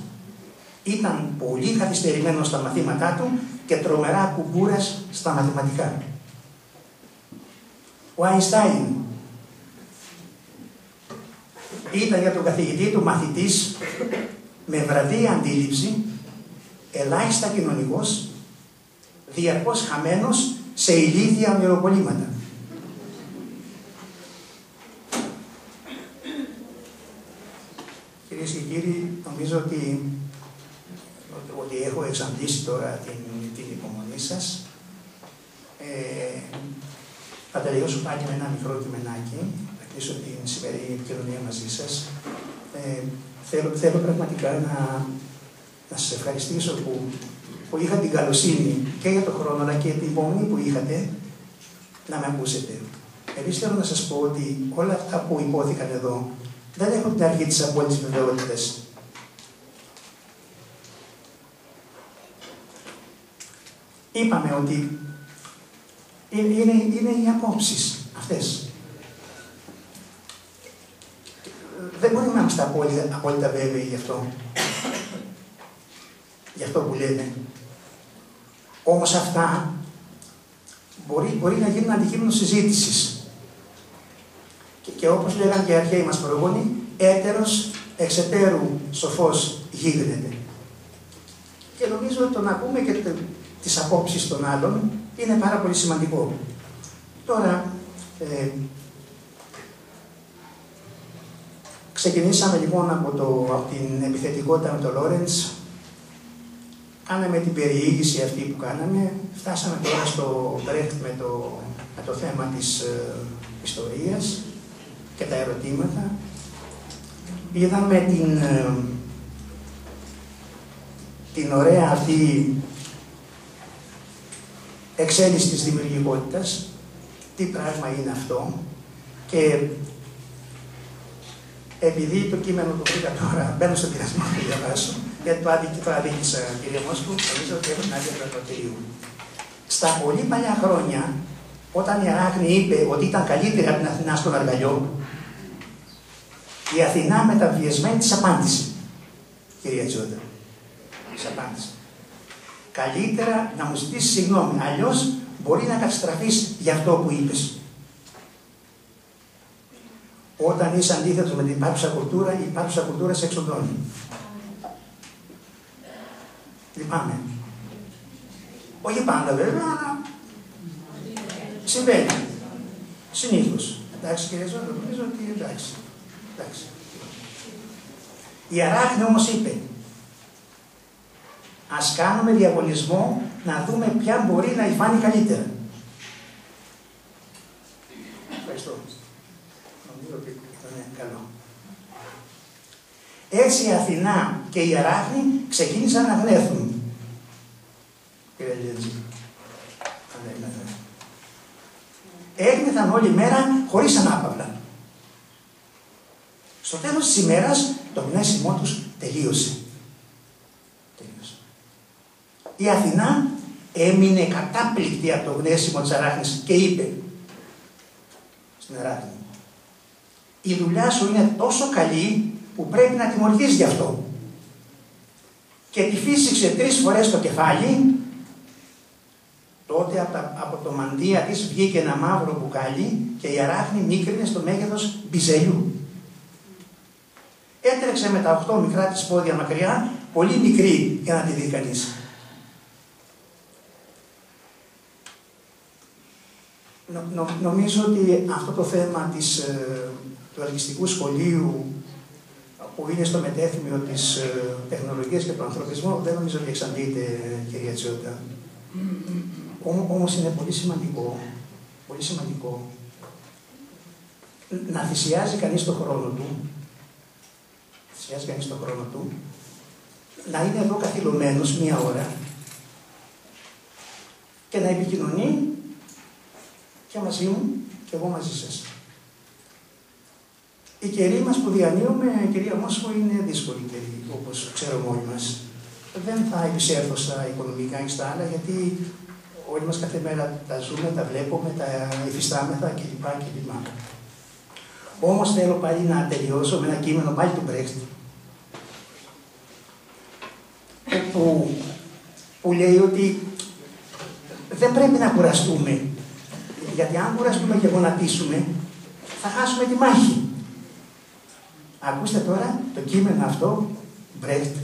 Speaker 3: ήταν πολύ καθυστερημένος στα μαθήματά του και τρομερά κουμπούρας στα μαθηματικά. Ο Αϊνστάιν ήταν για τον καθηγητή του μαθητής με βραδύ αντίληψη, ελάχιστα κοινωνικός, διαρκώς χαμένος σε ηλίθια μυροπολίματα. Κυρίε και κύριοι, νομίζω ότι, ότι έχω εξαντλήσει τώρα την την υπομονή σας. Ε, θα τελειώσω πάλι με ένα μικρό κειμενάκι, θα κλείσω την σημερινή επικοινωνία μαζί σας. Ε, θέλω, θέλω πραγματικά να, να σας ευχαριστήσω που, που είχα την καλοσύνη και για τον χρόνο, αλλά και την υπομονή που είχατε να με ακούσετε. Επίσης θέλω να σας πω ότι όλα αυτά που υπόθηκαν εδώ δεν έχουν την αρχή της απόλυτης βεβαιότητας είπαμε ότι είναι, είναι, οι απόψεις αυτές. Δεν μπορούμε να είμαστε απόλυτα, απόλυτα βέβαιοι γι' αυτό. Γι' αυτό που λέμε. Όμως αυτά μπορεί, μπορεί να γίνουν αντικείμενο συζήτησης. Και, και όπως λέγανε και οι αρχαίοι μας προγόνοι, έτερος εξετέρου σοφός γίγνεται. Και νομίζω ότι το να πούμε και το, τις απόψεις των άλλων είναι πάρα πολύ σημαντικό. Τώρα, ε, ξεκινήσαμε λοιπόν από, το, από την επιθετικότητα με τον Λόρεντς, κάναμε την περιήγηση αυτή που κάναμε, φτάσαμε τώρα στο Μπρέχτ με το, με το θέμα της ε, ιστορίας και τα ερωτήματα. Είδαμε την, ε, την ωραία αυτή εξέλιξη της δημιουργικότητας, τι πράγμα είναι αυτό. Και επειδή το κείμενο το βρήκα τώρα, μπαίνω στον πειρασμό να το διαβάσω, γιατί το, άδικη, το αδίκησα κύριε Μόσκου, νομίζω ότι έχω την άδεια του Στα πολύ παλιά χρόνια, όταν η Αράχνη είπε ότι ήταν καλύτερη από την Αθηνά στον Αργαλιό, η Αθηνά μεταβιεσμένη της απάντησε, κυρία Τζόντα. Της απάντησε καλύτερα να μου ζητήσεις συγγνώμη. Αλλιώς μπορεί να καταστραφείς για αυτό που είπες. Όταν είσαι αντίθετος με την υπάρχουσα κουλτούρα, η υπάρχουσα κουλτούρα σε εξοντώνει. Λυπάμαι. Όχι πάντα βέβαια, αλλά συμβαίνει. Συνήθως. Εντάξει κύριε Ζώνα, νομίζω ότι εντάξει. εντάξει. Η Αράχνη όμως είπε, Ας κάνουμε διαγωνισμό να δούμε ποια μπορεί να υφάνει καλύτερα. Ευχαριστώ. Νομίζω ότι ήταν καλό. Έτσι η Αθηνά και η Αράχνη ξεκίνησαν να γνέθουν. Κύριε Λιέτζη. Έγνεθαν όλη μέρα χωρίς ανάπαυλα. Στο τέλος της ημέρας το γνέσιμό τους τελείωσε η Αθηνά έμεινε κατάπληκτη από το γνέσιμο της Αράχνης και είπε στην Αράχνη η δουλειά σου είναι τόσο καλή που πρέπει να τιμωρηθείς γι' αυτό. Και τη φύσηξε τρεις φορές το κεφάλι Τότε από, από το μαντία της βγήκε ένα μαύρο μπουκάλι και η αράχνη μίκρινε στο μέγεθος μπιζελιού. Έτρεξε με τα 8 μικρά της πόδια μακριά, πολύ μικρή για να τη δει κανείς. Νομίζω ότι αυτό το θέμα της, ε, του ελκυστικού σχολείου που είναι στο μετέθυμιο της ε, τεχνολογίας και του ανθρωπισμού δεν νομίζω ότι εξαντλείται κυρία Τσιώτα. Όμως είναι πολύ σημαντικό, πολύ σημαντικό να θυσιάζει κανείς τον χρόνο του, θυσιάζει κανείς τον χρόνο του, να είναι εδώ καθυλωμένος μία ώρα και να επικοινωνεί και μαζί μου και εγώ μαζί σας. Η καιρή μας που διανύουμε, κυρία Μόσχο, είναι δύσκολη καιρή, όπως ξέρουμε όλοι μας. Δεν θα επισέλθω στα οικονομικά και στα άλλα, γιατί όλοι μας κάθε μέρα τα ζούμε, τα βλέπουμε, τα υφιστάμεθα κλπ. κλπ. Όμως θέλω πάλι να τελειώσω με ένα κείμενο πάλι του Μπρέξτ, που, που λέει ότι δεν πρέπει να κουραστούμε γιατί αν κουραστούμε και γονατίσουμε, θα χάσουμε τη μάχη. Ακούστε τώρα το κείμενο αυτό, Μπρέχτ,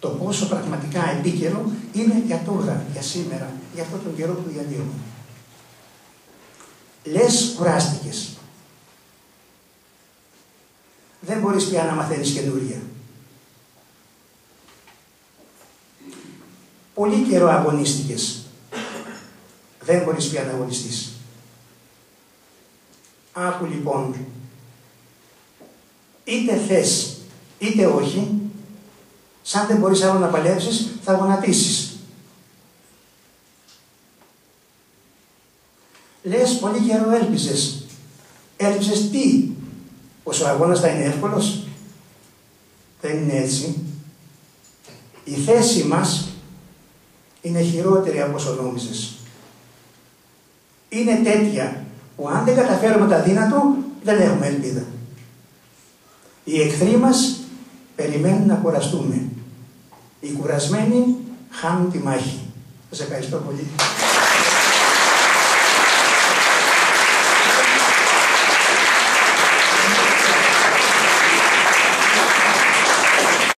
Speaker 3: το πόσο πραγματικά επίκαιρο είναι για τώρα, για σήμερα, για αυτόν τον καιρό που διανύουμε. Λες κουράστηκες. Δεν μπορείς πια να μαθαίνεις καινούρια. Πολύ καιρό αγωνίστηκες. Δεν μπορείς πια να αγωνιστείς. Άκου λοιπόν, είτε θες είτε όχι, σαν δεν μπορείς άλλο να παλέψεις, θα γονατίσεις. Λες πολύ καιρό έλπιζες. Έλπιζες τι, πως ο αγώνας θα είναι εύκολος; Δεν είναι έτσι. Η θέση μας είναι χειρότερη από όσο νόμιζες. Είναι τέτοια που αν δεν καταφέρουμε τα δύνατο, δεν έχουμε ελπίδα. Οι εχθροί μας περιμένουν να κουραστούμε. Οι κουρασμένοι χάνουν τη μάχη. Σας ευχαριστώ πολύ.